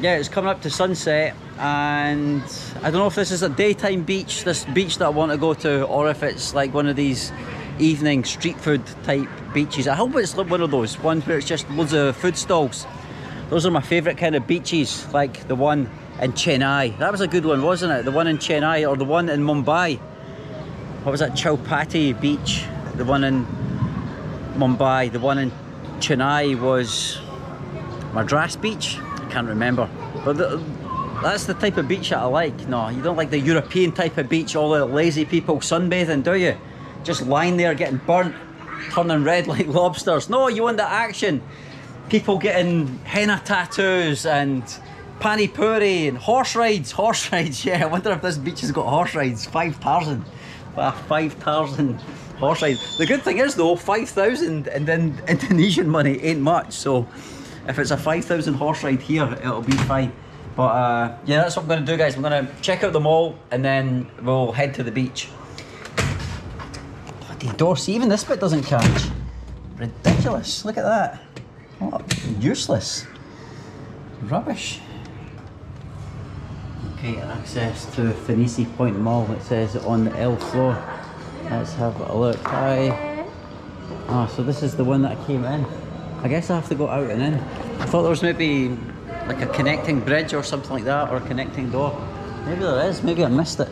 yeah, it's coming up to sunset, and I don't know if this is a daytime beach, this beach that I want to go to, or if it's like one of these evening street food type beaches. I hope it's one of those ones where it's just loads of food stalls. Those are my favourite kind of beaches, like the one in Chennai. That was a good one, wasn't it? The one in Chennai or the one in Mumbai. What was that? Chowpatty Beach. The one in Mumbai. The one in Chennai was Madras Beach. I can't remember. But the, that's the type of beach that I like. No, you don't like the European type of beach, all the lazy people sunbathing, do you? Just lying there getting burnt, turning red like lobsters. No, you want the action. People getting henna tattoos and pani puri and horse rides. Horse rides, yeah. I wonder if this beach has got horse rides. 5,000. Wow, 5,000 horse rides. The good thing is though, 5,000 and then Indonesian money ain't much. So if it's a 5,000 horse ride here, it'll be fine. But uh, yeah, that's what I'm going to do, guys. I'm going to check out the mall and then we'll head to the beach. Bloody Dorsey, even this bit doesn't catch. Ridiculous. Look at that. Oh, useless. Rubbish. Okay, access to Phinisi Point Mall. It says on the L floor. Let's have a look. Hi. Ah, so this is the one that I came in. I guess I have to go out and in. I thought there was maybe like a connecting bridge or something like that, or a connecting door. Maybe there is. Maybe I missed it.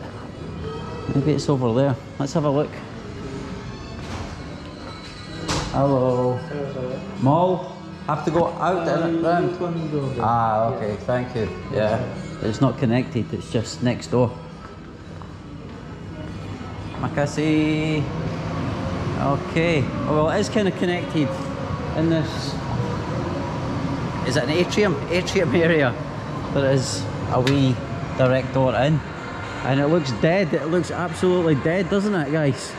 Maybe it's over there. Let's have a look. Hello. Mall. Have to go out and round. Ah, okay. Thank you. Yeah. It's not connected. It's just next door. Makasih. Okay. Oh, well, it is kind of connected in this. Is it an atrium? Atrium area. There is a wee direct door in. And it looks dead. It looks absolutely dead, doesn't it, guys?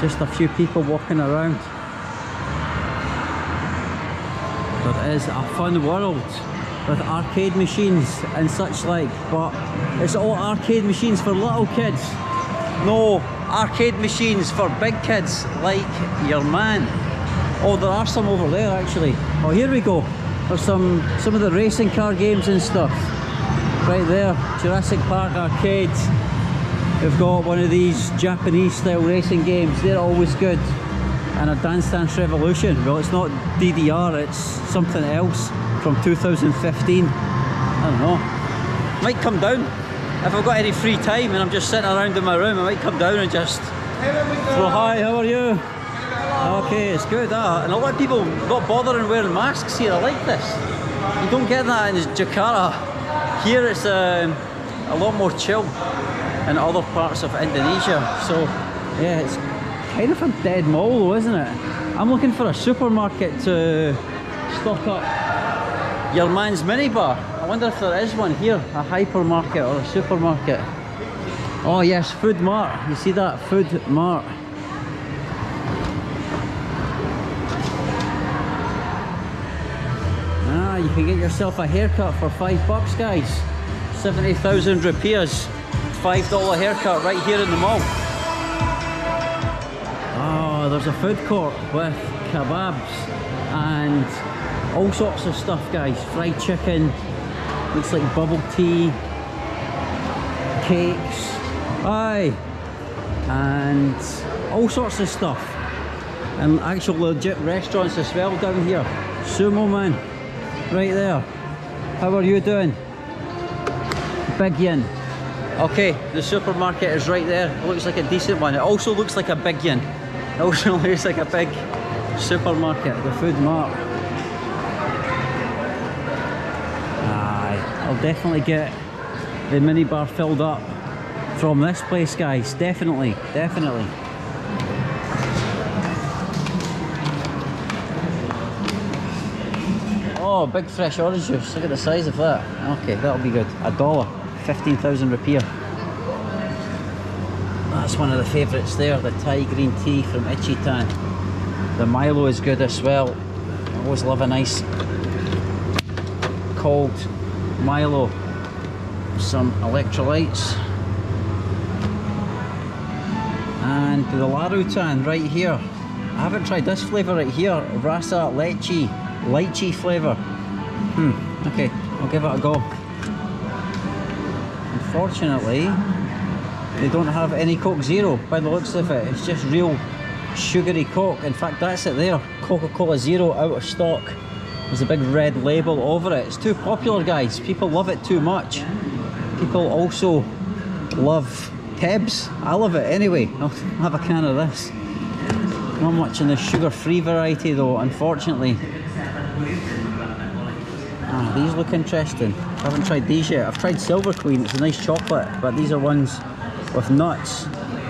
Just a few people walking around. There is a fun world with arcade machines and such like, but it's all arcade machines for little kids. No arcade machines for big kids like your man. Oh, there are some over there actually. Oh, here we go. There's some some of the racing car games and stuff. Right there, Jurassic Park arcades. We've got one of these Japanese style racing games. They're always good. And a Dance Dance Revolution. Well, it's not DDR, it's something else from 2015. I don't know. Might come down. If I've got any free time and I'm just sitting around in my room, I might come down and just throw hi, how are you? Okay, it's good, uh, and a lot of people not bothering wearing masks here. I like this. You don't get that in Jakarta. Here it's um, a lot more chill in other parts of Indonesia. So, yeah, it's kind of a dead mall, though, isn't it? I'm looking for a supermarket to stock up your man's minibar. I wonder if there is one here, a hypermarket or a supermarket. Oh yes, Food Mart. You see that? Food Mart. Ah, you can get yourself a haircut for five bucks, guys. 70,000 rupees. Five dollar haircut right here in the mall. Oh, there's a food court with kebabs and all sorts of stuff, guys. Fried chicken, looks like bubble tea, cakes, aye, and all sorts of stuff. And actual legit restaurants as well down here. Sumo man, right there. How are you doing? Big yin. Okay, the supermarket is right there. It looks like a decent one. It also looks like a big yin. It also looks like a big supermarket, the food mart. Aye, I'll definitely get the minibar filled up from this place, guys. Definitely, definitely. Oh, big fresh orange juice. Look at the size of that. Okay, that'll be good. A dollar. 15,000 rupiah. That's one of the favourites there, the Thai green tea from Ichitan. The Milo is good as well. Always love a nice cold Milo. Some electrolytes. And the Larutan right here. I haven't tried this flavour right here. Rasa Leche. Lychee flavour. Hmm, okay, I'll give it a go. Unfortunately, they don't have any Coke Zero by the looks of it. It's just real sugary Coke. In fact, that's it there. Coca-Cola Zero out of stock. There's a big red label over it. It's too popular, guys. People love it too much. People also love Tebs. I love it anyway. I'll have a can of this. Not much in the sugar-free variety though, unfortunately. These look interesting. I haven't tried these yet. I've tried Silver Queen, it's a nice chocolate, but these are ones with nuts,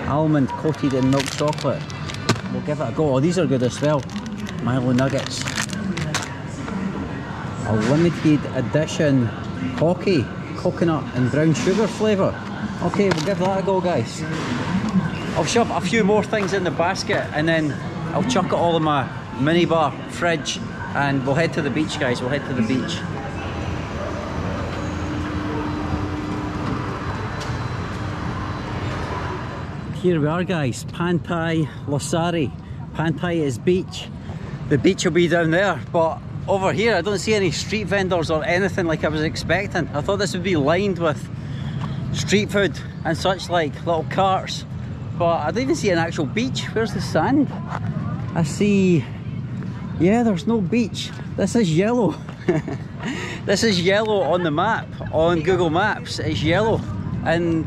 almond coated in milk chocolate. We'll give it a go. Oh, these are good as well. Milo Nuggets. A limited edition hockey, coconut and brown sugar flavour. Okay, we'll give that a go, guys. I'll shove a few more things in the basket and then I'll chuck it all in my minibar fridge and we'll head to the beach, guys. We'll head to the beach. Here we are, guys. Pantai Losari. Pantai is beach. The beach will be down there, but over here I don't see any street vendors or anything like I was expecting. I thought this would be lined with street food and such like little carts, but I don't even see an actual beach. Where's the sand? I see, yeah, there's no beach. This is yellow. this is yellow on the map, on Google Maps. It's yellow, and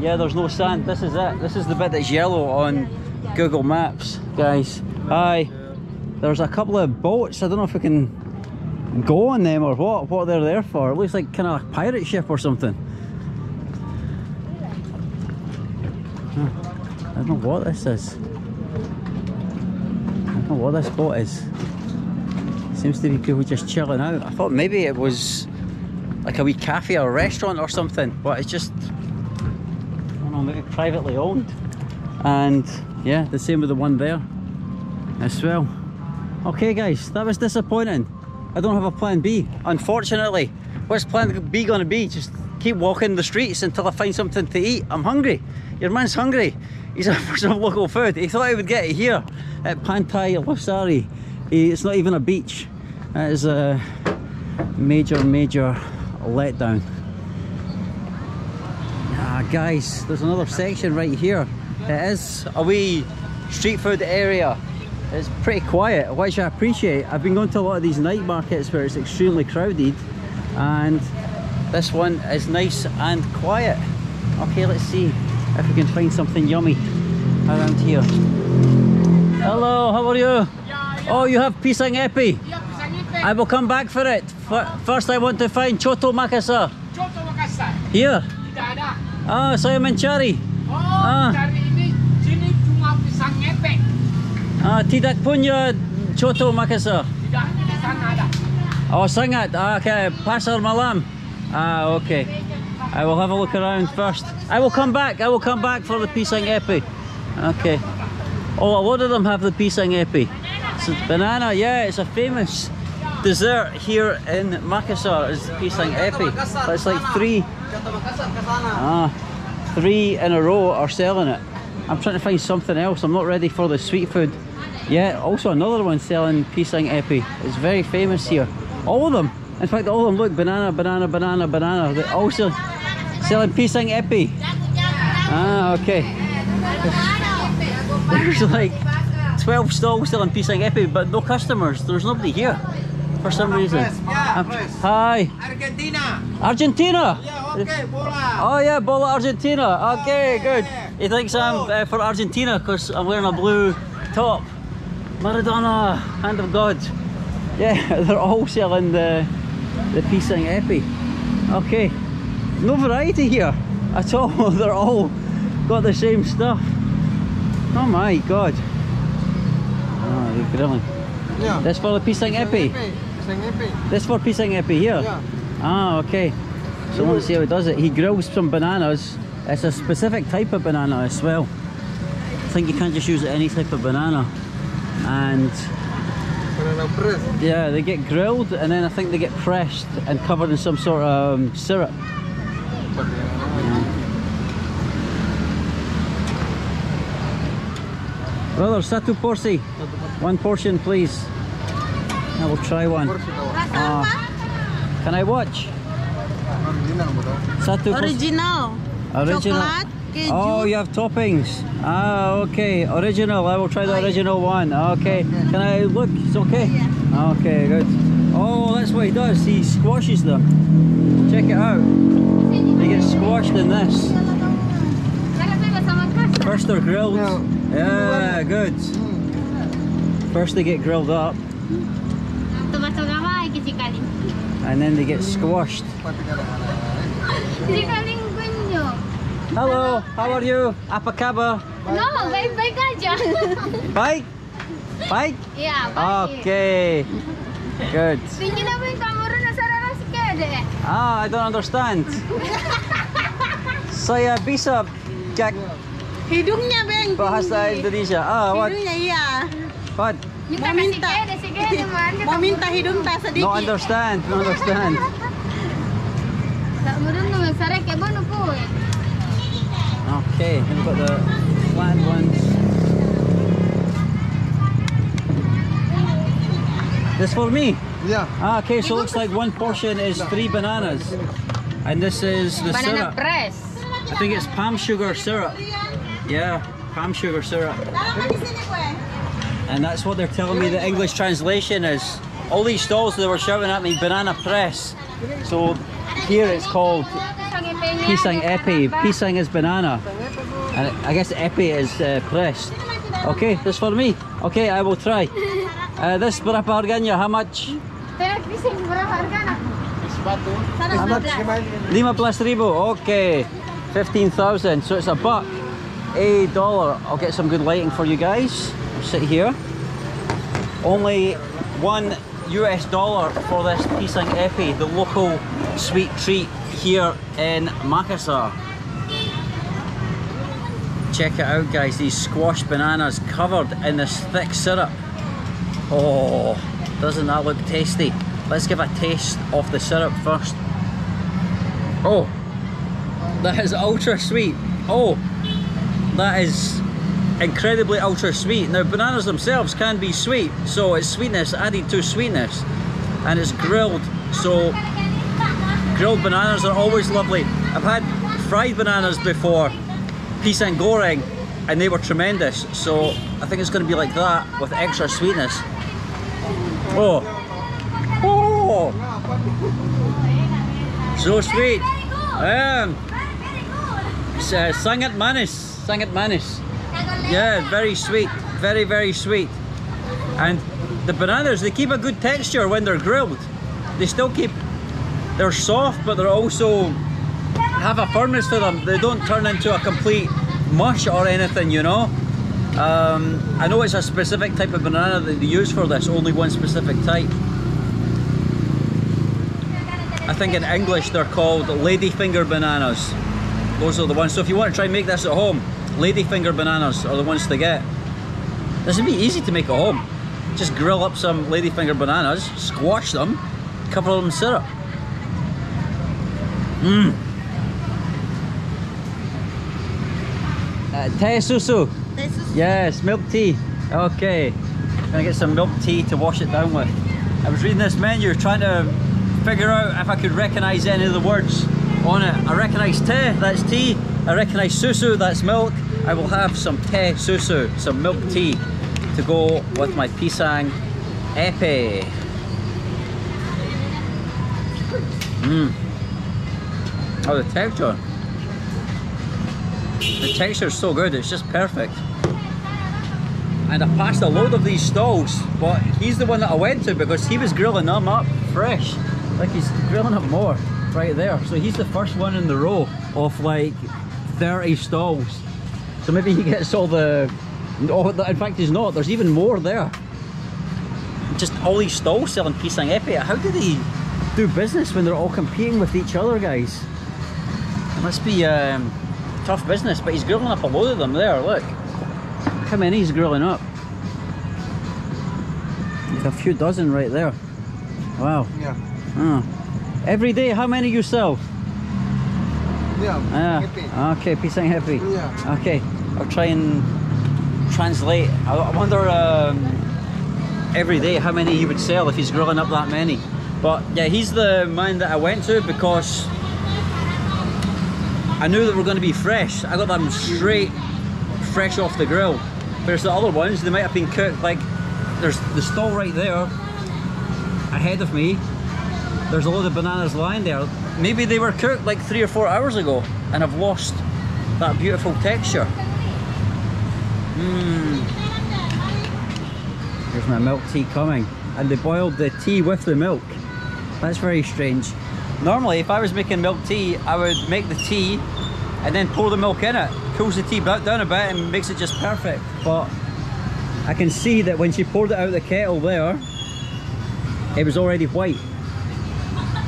yeah, there's no sand. This is it. This is the bit that's yellow on Google Maps, guys. Hi. There's a couple of boats. I don't know if we can go on them or what, what they're there for. It looks like kind of a pirate ship or something. I don't know what this is. I don't know what this boat is. Seems to be people just chilling out. I thought maybe it was like a wee cafe or restaurant or something, but it's just, Don't privately owned. And yeah, the same with the one there as well. Okay guys, that was disappointing. I don't have a plan B, unfortunately. What's plan B gonna be? Just keep walking the streets until I find something to eat. I'm hungry. Your man's hungry. He's for some local food. He thought he would get it here at Pantai Losari. It's not even a beach. That is a major, major letdown. Guys, there's another section right here. It is a wee street food area. It's pretty quiet, which I appreciate. I've been going to a lot of these night markets where it's extremely crowded and this one is nice and quiet. Okay, let's see if we can find something yummy around here. Hello, how are you? Oh, you have pisang epi? I will come back for it. First, I want to find Coto Makassar. Contoh Makassar Here. Ah, saya mencari. Oh, Ah. cari ini sini cuma pisang ngepek. Ah, tidak punya Coto Makassar. Tidak di sana ada. Oh, sangat. Ah, okay. Pasar malam. Ah, okay. I will have a look around first. I will come back. I will come back for the pisang epi. Okay. Oh, a lot of them have the pisang epi. So banana, yeah, it's a famous dessert here in Makassar. Is pisang epi. It's like three. Ah, three in a row are selling it. I'm trying to find something else. I'm not ready for the sweet food. Yeah, also another one selling pisang epi. It's very famous here. All of them. In fact, all of them look banana, banana, banana, banana. They're also selling pisang epi. Ah, okay. There's like 12 stalls selling pisang epi, but no customers. There's nobody here for some reason. I'm- Hi, Argentina. Argentina. Ya, oke, bola. Oh yeah, Bola Argentina. Okay, good. He thinks I'm uh, for Argentina because I'm wearing a blue top. Maradona, hand of God. Yeah, they're all selling the the pisang epi. Okay, no variety here at all. they're all got the same stuff. Oh my God. Oh, they're grilling. Ya. That's for the pisang epi. Pisang epi. This for pisang epi here? Yeah. Ah, okay. So let's see how he does it. He grills some bananas. It's a specific type of banana as well. I think you can't just use any type of banana. And. Yeah, they get grilled and then I think they get pressed and covered in some sort of um, syrup. Brother, satu porsi. One portion, please. I will try one. Ah. can I watch? Satu. Original. Original. Coklat, keju. Oh, you have toppings. Ah, okay. Original. I will try the original one. Okay. Can I look? It's okay. Okay, good. Oh, that's what he does. He squashes them. Check it out. They get squashed in this. First they're grilled. Yeah. Yeah, good. First they get grilled up Kecil-kali. and then they get squashed. Kecil-kali kunyo. Hello, how are you? Apa kabar? No, baik-baik aja. Baik? Baik? ya, baik. Okay. Good. Tinggi kamera na sarara si Kede? Ah, I don't understand. Saya bisa jak Hidungnya beng. bahasa Indonesia. Ah, what? Hidungnya iya. What? Yung Mau kata si minta. Kede, si Kede man. Mau minta hidung tak sedikit. No understand. No understand. Tak marunong, sarap kaya bono po eh. Okay, we've got the flat ones. This for me. Yeah. Ah, okay, so it looks like one portion is three bananas. And this is the Banana syrup. press. I think it's palm sugar syrup. Yeah, palm sugar syrup. And that's what they're telling me the English translation is. All these stalls they were shouting at me banana press. So here it's called pisang epi. Pisang is banana. And I guess epi is uh, pressed. Okay, this for me. Okay, I will try. Uh, this berapa harganya? How much? How much? Gimana? 15 ribu. Okay. 15,000. So it's a buck. A dollar. I'll get some good lighting for you guys. Sit here. Only one US dollar for this pisang epi, the local sweet treat here in Makassar. Check it out guys, these squash bananas covered in this thick syrup. Oh, doesn't that look tasty? Let's give a taste of the syrup first. Oh, that is ultra sweet. Oh, that is incredibly ultra sweet. Now, bananas themselves can be sweet, so it's sweetness added to sweetness, and it's grilled. So, grilled bananas are always lovely. I've had fried bananas before, pisang goreng, and they were tremendous. So, I think it's going to be like that with extra sweetness. Oh, oh, so sweet. Um, it's, uh, sangat manis, sangat manis. Yeah, very sweet, very very sweet. And the bananas, they keep a good texture when they're grilled. They still keep, they're soft, but they're also have a firmness to them. They don't turn into a complete mush or anything, you know. Um, I know it's a specific type of banana that they use for this, only one specific type. I think in English they're called ladyfinger bananas. Those are the ones. So if you want to try and make this at home, ladyfinger bananas are the ones to get. This would be easy to make at home. Just grill up some ladyfinger bananas, squash them, cover them in syrup. Mmm. Uh, teh susu. Yes, milk tea. Okay. Gonna get some milk tea to wash it down with. I was reading this menu trying to figure out if I could recognise any of the words on it. I recognise te, that's tea. I recognise susu, that's milk. I will have some te susu, some milk tea to go with my pisang epe. Mmm. Oh, the texture. The texture is so good, it's just perfect. And I passed a load of these stalls, but he's the one that I went to because he was grilling them up fresh. Like he's grilling up more right there. So he's the first one in the row of like 30 stalls. So maybe he gets all the... Oh, in fact he's not, there's even more there. Just all these stalls selling pisang epi. How do they do business when they're all competing with each other, guys? It must be um, tough business, but he's grilling up a load of them there, look. Look how many he's grilling up. There's a few dozen right there. Wow. Yeah. Ah. Every day, how many you sell? Yeah. happy. Ah, okay, pisang happy. Yeah. Okay, I'll try and translate. I wonder um, every day how many he would sell if he's grilling up that many. But yeah, he's the man that I went to because I knew that were going to be fresh. I got them straight, fresh off the grill. Whereas the other ones, they might have been cooked. Like there's the stall right there ahead of me. There's a load of bananas lying there. Maybe they were cooked like three or four hours ago and have lost that beautiful texture. Mmm. Here's my milk tea coming. And they boiled the tea with the milk. That's very strange. Normally, if I was making milk tea, I would make the tea and then pour the milk in it. Cools the tea back down a bit and makes it just perfect. But I can see that when she poured it out of the kettle there, it was already white.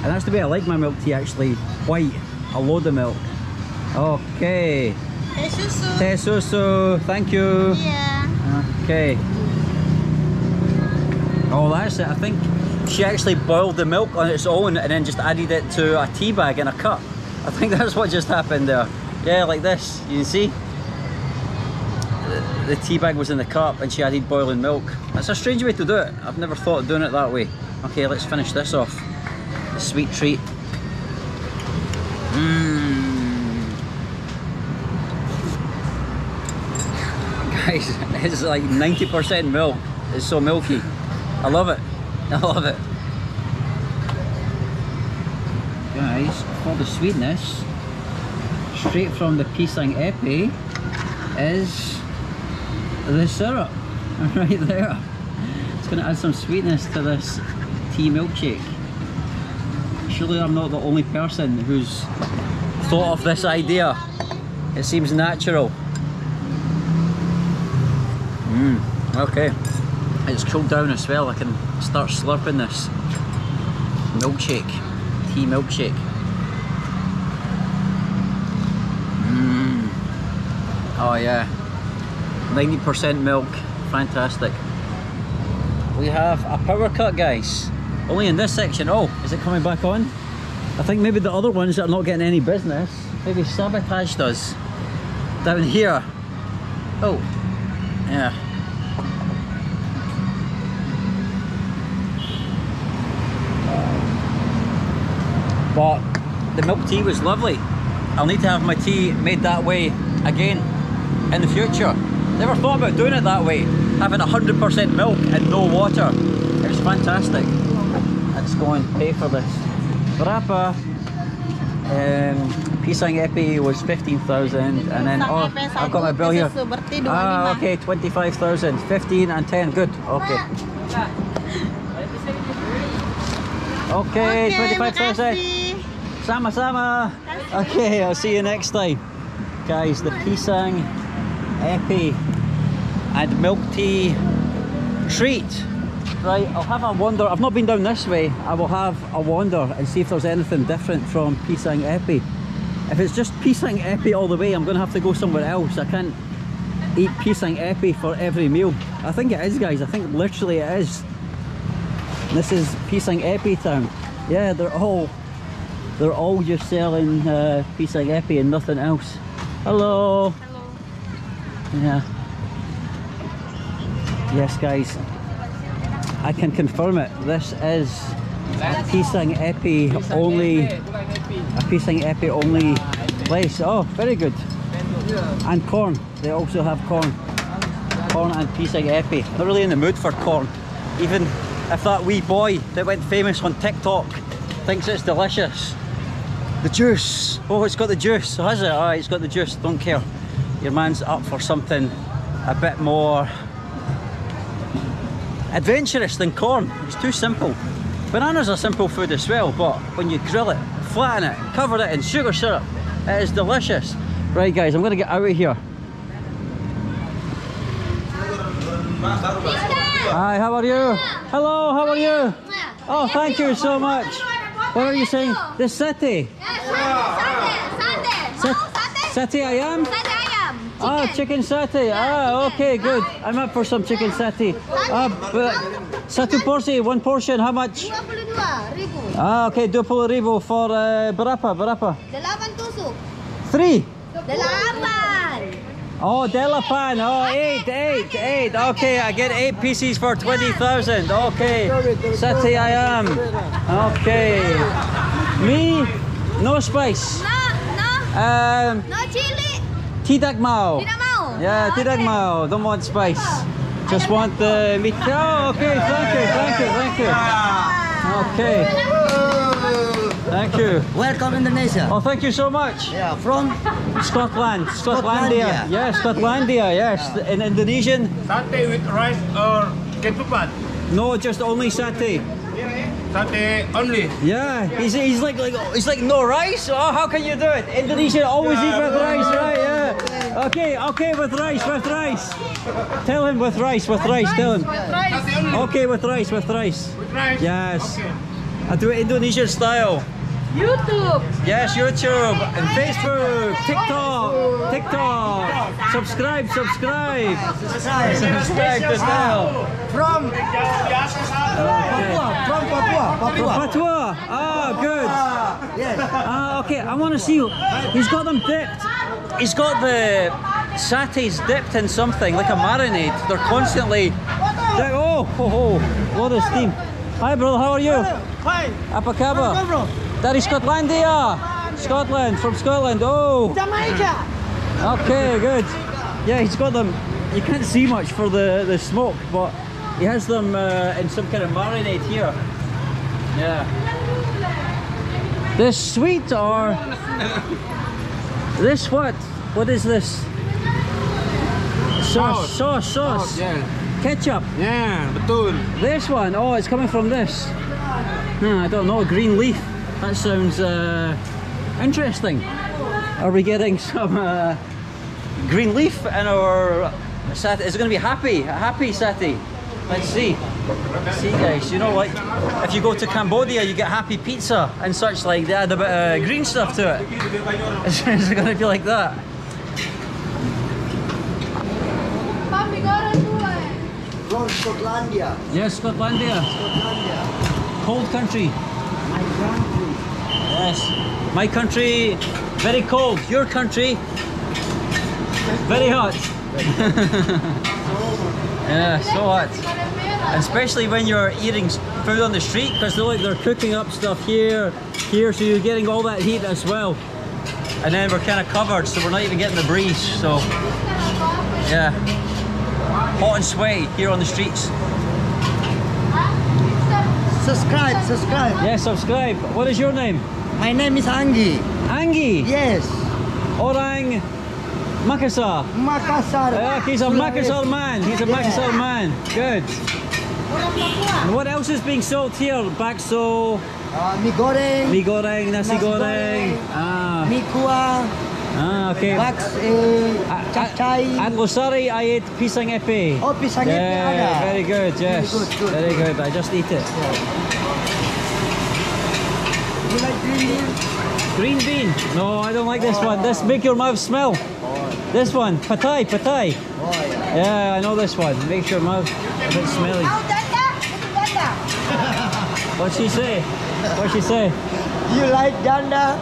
And that's the way I like my milk tea actually, white, a load of milk. Okay, Hey, susu. teh susu, thank you. Yeah. Okay. Oh, that's it. I think she actually boiled the milk on its own and then just added it to a tea bag in a cup. I think that's what just happened there. Yeah, like this. You can see? The, the tea bag was in the cup and she added boiling milk. That's a strange way to do it. I've never thought of doing it that way. Okay, let's finish this off. A sweet treat. Mmm. Guys, it's like 90% milk. It's so milky. I love it. I love it. Guys, for the sweetness, straight from the pisang epi is the syrup right there. It's going to add some sweetness to this tea milkshake. Surely I'm not the only person who's thought of this idea. It seems natural. Mmm, okay. It's cooled down as well. I can start slurping this milkshake, tea milkshake. Mmm. Oh yeah. 90% milk. Fantastic. We have a power cut, guys. Only in this section. Oh, is it coming back on? I think maybe the other ones that are not getting any business, maybe sabotaged us down here. Oh, yeah. Milk tea was lovely. I'll need to have my tea made that way again in the future. Never thought about doing it that way, having 100% milk and no water. It was fantastic. Let's go and pay for this. Berapa? Um, pisang epi was 15,000 and then, oh, I've got my bill here. Ah, okay, 25,000. 15 and 10, good, okay. Okay, 25,000. Sama-sama. Okay, I'll see you next time. Guys, the pisang epi and milk tea treat. Right, I'll have a wander. I've not been down this way. I will have a wander and see if there's anything different from pisang epi. If it's just pisang epi all the way, I'm going to have to go somewhere else. I can't eat pisang epi for every meal. I think it is, guys. I think literally it is. This is pisang epi town. Yeah, they're all they're all just selling uh, pisang epi and nothing else. Hello. Hello. Yeah. Yes, guys. I can confirm it. This is a pisang epi only. A pisang epi only place. Oh, very good. And corn. They also have corn. Corn and pisang epi. Not really in the mood for corn. Even if that wee boy that went famous on TikTok thinks it's delicious. The juice. Oh, it's got the juice. Has it? Alright, it's got the juice. Don't care. Your man's up for something a bit more adventurous than corn. It's too simple. Bananas are simple food as well, but when you grill it, flatten it, cover it in sugar syrup, it is delicious. Right guys, I'm gonna get out of here. Hi, how are you? Hello, how are you? Oh, thank you so much. What are you saying? The city. Sate, sate, Sate ayam? sate ayam. Ah, chicken satay. Ah, okay, good. I'm up for some chicken satay. Ah, but satu porsi, one portion. How much? 22 ribu. Ah, okay, 20 ribu for uh, berapa? Berapa? Delapan tusuk. Three. Delapan. Oh, delapan. Oh, eight, eight, eight. Okay, I get eight pieces for 20,000. Okay. Satay I am. Okay. Me, no spice. No, no, Um, no chili. tidak mau. Tidak mau. Yeah, tidak Okay. mau. Don't want spice. Just want the meat. Oh, okay. Thank you. Thank you. Thank you. Okay. Thank you. Welcome Indonesia. Oh, thank you so much. Yeah, from Scotland. Scotlandia. Scotlandia. Yes, Scotlandia. Yes. In Indonesian, Satay with rice or ketupat? no, just only satay. Satay only. Yeah, he's, he's like like he's like no rice. Oh, how can you do it? Indonesian always eat with rice, right? Yeah. Okay, okay, with rice, with rice. Tell him with rice, with rice. Tell him. Satay only. Okay, with rice, with rice. With rice? Yes. Okay. I do it Indonesian style. YouTube. Yes, YouTube and Facebook, TikTok, TikTok. Subscribe, subscribe, subscribe to now. from Papua, from Papua, Papua. Patua. Ah, good. Yes. Ah, okay. I want to see. He's got them dipped. He's got the satays dipped in something like a marinade. They're constantly. Oh, oh, oh, lot of steam. Hi, brother. How are you? Hi. Apa kabar? Dari Scotlandia. Scotland, from Scotland. Oh. Jamaica. Okay, good. Yeah, he's got them. You can't see much for the, the smoke, but he has them uh, in some kind of marinade here. Yeah. This sweet or this what? What is this? Sauce, sauce, sauce. Yeah. Ketchup. Yeah, betul. This one, oh, it's coming from this. No, I don't know. Green leaf. That sounds uh, interesting. Are we getting some uh, green leaf in our sati? Is it going to be happy? A happy sati? Let's see. See, guys. You know, like if you go to Cambodia, you get happy pizza and such like. They add a bit of green stuff to it. Is it going to be like that? Papi, goreng dua. From Scotlandia. Yes, Scotlandia. Scotlandia. Cold country. My country. Yes. My country, very cold. Your country, very hot. yeah, so hot. Especially when you're eating food on the street because they're like they're cooking up stuff here, here, so you're getting all that heat as well. And then we're kind of covered, so we're not even getting the breeze. So, yeah, hot and sweaty here on the streets. Subscribe, subscribe. Yeah, subscribe. What is your name? My name is Anggi. Angie. Yes. Orang Makassar. Makassar. Yeah, he's a Makassar man. He's a Makassar man. Good. And what else is being sold here? Bakso, Uh, mie goreng, mie goreng, nasi, Nasi goreng. goreng. Ah, mie kuah, ah, okay. baks, eh, capcay. At Losari, I ate pisang epe. Oh, pisang epe yeah, ada. Very good, yes. good, good, very good. I just eat it. You like green bean? Green bean. No, I don't like this one. This make your mouth smell. This one, patai, patai. Oh yeah. Yeah, I know this one. Makes your mouth a bit smelly. What'd she say? What'd she say? You like janda?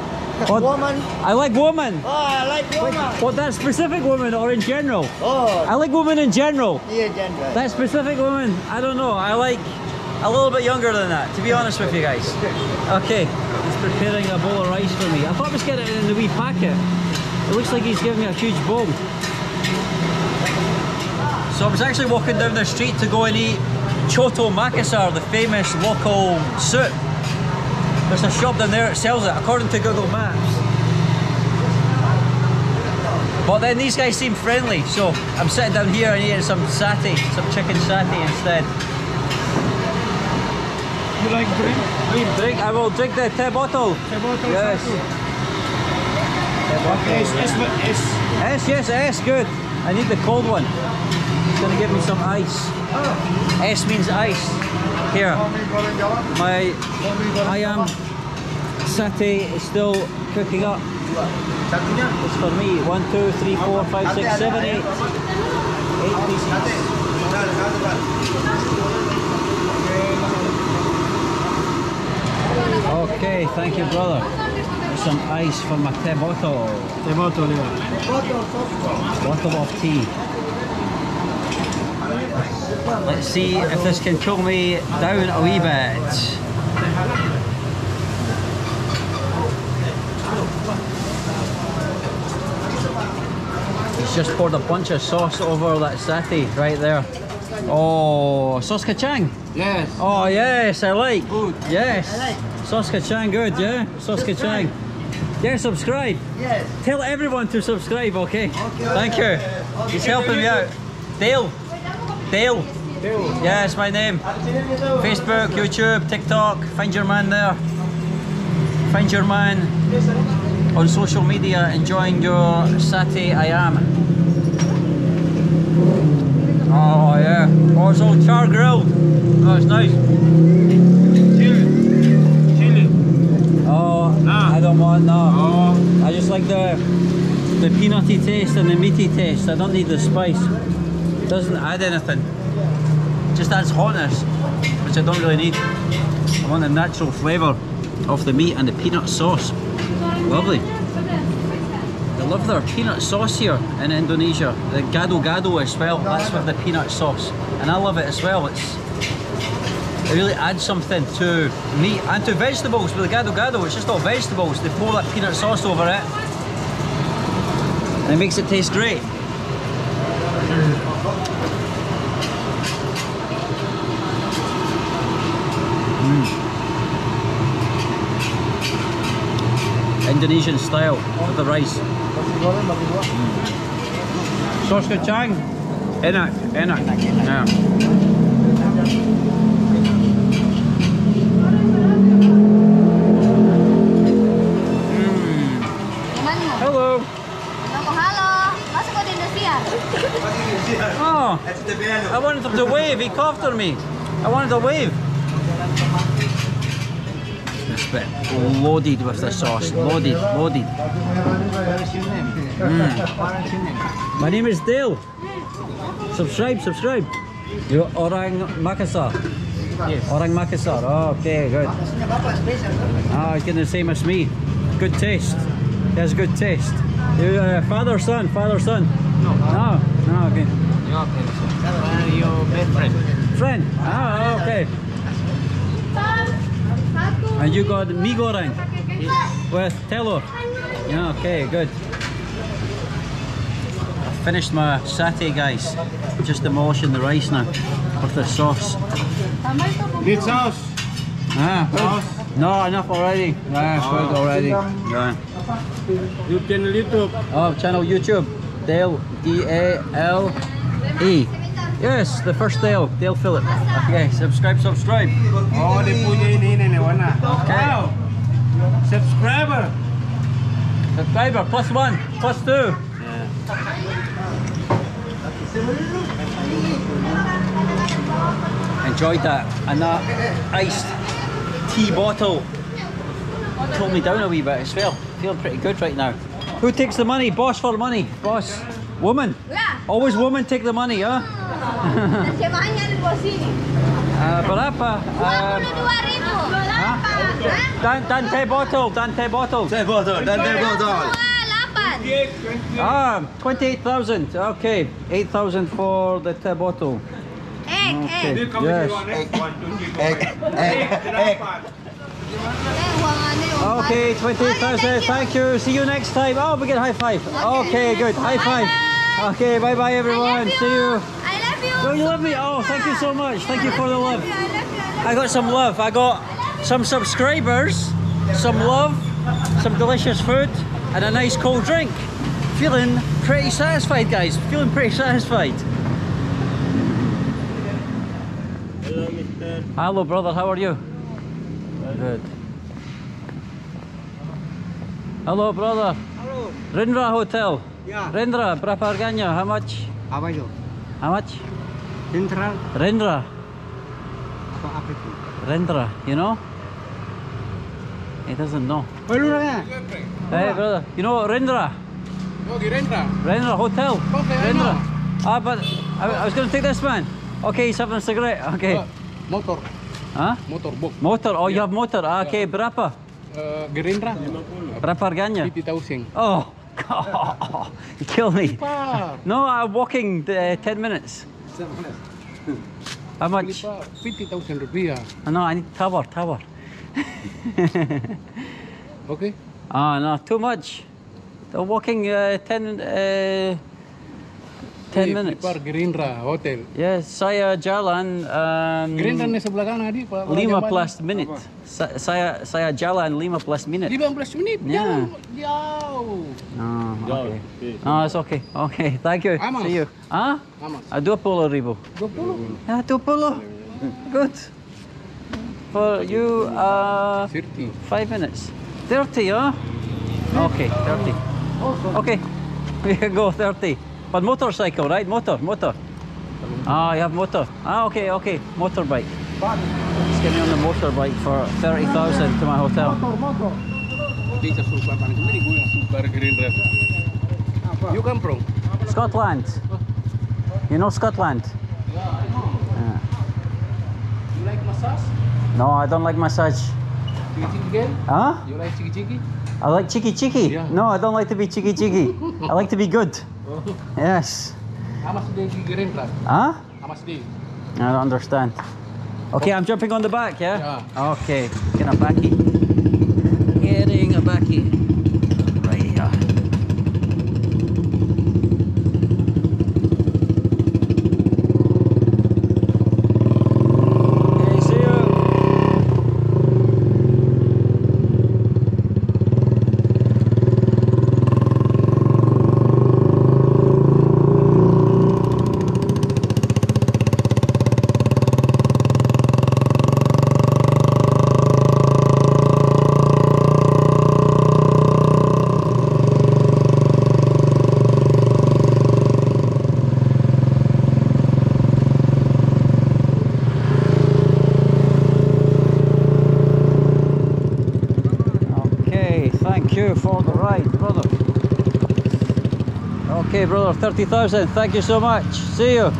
What? Woman? I like woman. Oh, I like woman. What, that specific woman or in general? Oh, I like women in general. yeah, gender. That specific woman, I don't know. I like a little bit younger than that, to be honest with you guys. Okay, he's preparing a bowl of rice for me. I thought I was getting it in the wee packet. It looks like he's giving me a huge bowl. So I was actually walking down the street to go and eat Coto Makassar, the famous local soup. There's a shop down there that sells it, according to Google Maps. But then these guys seem friendly, so I'm sitting down here and eating some satay, some chicken satay instead. You like drink? Drink, drink. I will drink the tea bottle. Teh bottle Yes. S, S, S. S, yes, S, good. I need the cold one. He's gonna give me some ice. S means ice. Here, my I am satay is still cooking up. It's for me. One, two, three, four, five, six, seven, eight. Eight pieces. Satu, satu, satu. Okay, thank you, brother. Some ice for my tea bottle. Teh botol ya. Bottle of tea. Let's see if this can cool me down a wee bit. He's just poured a bunch of sauce over that satay right there. Oh, sauce kacang. Yes. Oh yes, I like. Good. Yes. Sauce kacang, good. Yeah, kacang. Yeah, subscribe. Yes. Tell everyone to subscribe, okay? okay Thank you. He's helping me out. Dale. Dale. Yeah, it's my name. Facebook, YouTube, TikTok. Find your man there. Find your man on social media enjoying your satay I am. Oh yeah. Oh, it's all char grilled. Oh, it's nice. I no. Oh. I just like the the peanutty taste and the meaty taste. I don't need the spice. It Doesn't add anything. Just adds hotness, which I don't really need. I want the natural flavour of the meat and the peanut sauce. Lovely. They love their peanut sauce here in Indonesia. The gado gado as well. That's with the peanut sauce, and I love it as well. It's it really adds something to meat and to vegetables with the gado gado. It's just all vegetables. They pour that peanut sauce over it, and it makes it taste great. Mm. Indonesian style with the rice. Sauce kacang. Enak, enak. Yeah. Oh, I wanted him to wave. He coughed on me. I wanted to wave. This bit loaded with the sauce. Loaded, loaded. Mm. My name is Dale. Subscribe, subscribe. You're Orang Makassar. Yes. Orang Makassar. Oh, okay, good. Ah, he's getting the same as me. Good taste. He has good taste. You uh, father son, father son. No. No. No. Okay. Your uh, your best friend. Friend. Ah, okay. And you got mi goreng with telur. Yeah, okay, good. I finished my satay, guys. Just demolishing the rice now with the sauce. Need sauce. Ah. Sauce. No, enough already. Yeah, good already. Yeah. You can YouTube. Oh, channel YouTube. Dale, D A L E. Yes, the first Dale, Dale Phillip. Okay, subscribe, subscribe. Oh, dia punya ini ini nih warna. Okay. Wow. Subscriber. Subscriber, plus one, plus two. Enjoyed that. And that iced tea bottle cooled me down a wee bit as well. Feeling pretty good right now. Who takes the money? Boss for the money. Boss. Woman. Lah. Always woman take the money, huh? Nasi di bawah sini. Uh, berapa? Uh, 22 ribu. Hah? dan, dan teh botol, dan teh botol. Teh botol dan teh botol. Ah, 28,000. Okay, 8,000 for the teh bottle. Egg, Okay. egg. Yes. Egg, egg, egg. Uangannya umpan. Okay, 28,000. Thank you. See you next time. Oh, we get high five. Okay, good. High five. Okay, bye bye everyone. See you. I love you. Oh, you love me? Oh, thank you so much. Thank you for the love. I love you. I got some love. I got some subscribers, some love, some delicious food, and a nice cold drink. Feeling pretty satisfied, guys. Feeling pretty satisfied. Hello, Mister. Hello, brother. How are you? Good. Hello, brother. Halo. Rinra Hotel. Ya. Rendra, berapa harganya? How much? Apa itu? How much? Central Rendra. apa apa itu? Rendra, you know? He doesn't know. Peluranya. Hey, brother. You know Rendra? Oh, Girendra. Rendra Hotel. Okay, I Rendra. Ah, but I, I was going to take this man. Okay, he's having a cigarette. Okay. Uh, motor. Huh? Motor box. Motor. Oh, you have motor. Ah, okay, berapa? Uh, Gerindra. Berapa harganya? 50,000. Oh, you killed me. No, I'm walking uh, 10 minutes. How much? Pak, 50,000 rupiah. Oh, no, I need tower, tower. Okay. Ah, no, too much. I'm walking uh, 10, uh, 10 minutes. Par Gerindra Hotel. Yes, saya jalan um, Gerindra ni sebelah kanan tadi, Pak. 15 minit. Sa- saya saya jalan 15 minit. 15 menit. Ya. Jauh. Jauh. Oh, okay. Oh, it's okay. Okay, thank you. Amas. See you. Ah? Amas. Ah, 20 ribu. 20. Ah, 20. Good. For you, uh, 30. 5 minutes. 30, huh? Okay, 30. Okay, we can go 30. But motorcycle, right? Motor, motor. Ah, you have motor. Ah, okay, okay. Motorbike. Just get me on the motorbike for 30,000 to my hotel. Bisa suka paling sendiri gue yang suka Gerindra. You come from? Scotland. You know Scotland? Yeah. You like massage? No, I don't like massage. Ciki-ciki kan? Huh? You like ciki-ciki? I like cheeky cheeky. Yeah. No, I don't like to be cheeky cheeky. I like to be good. Yes. Amas dia di Gerindra. Huh? Amas dia. I don't understand. Okay, I'm jumping on the back, yeah? Yeah. Okay, getting a backy. Getting a backy. Right here. Okay, see you. Okay, thank you for the ride, brother. Okay, brother, 30,000. Thank you so much. See you.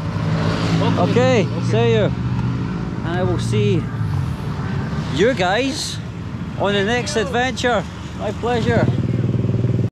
Okay, see you. And I will see you guys on the next adventure. My pleasure.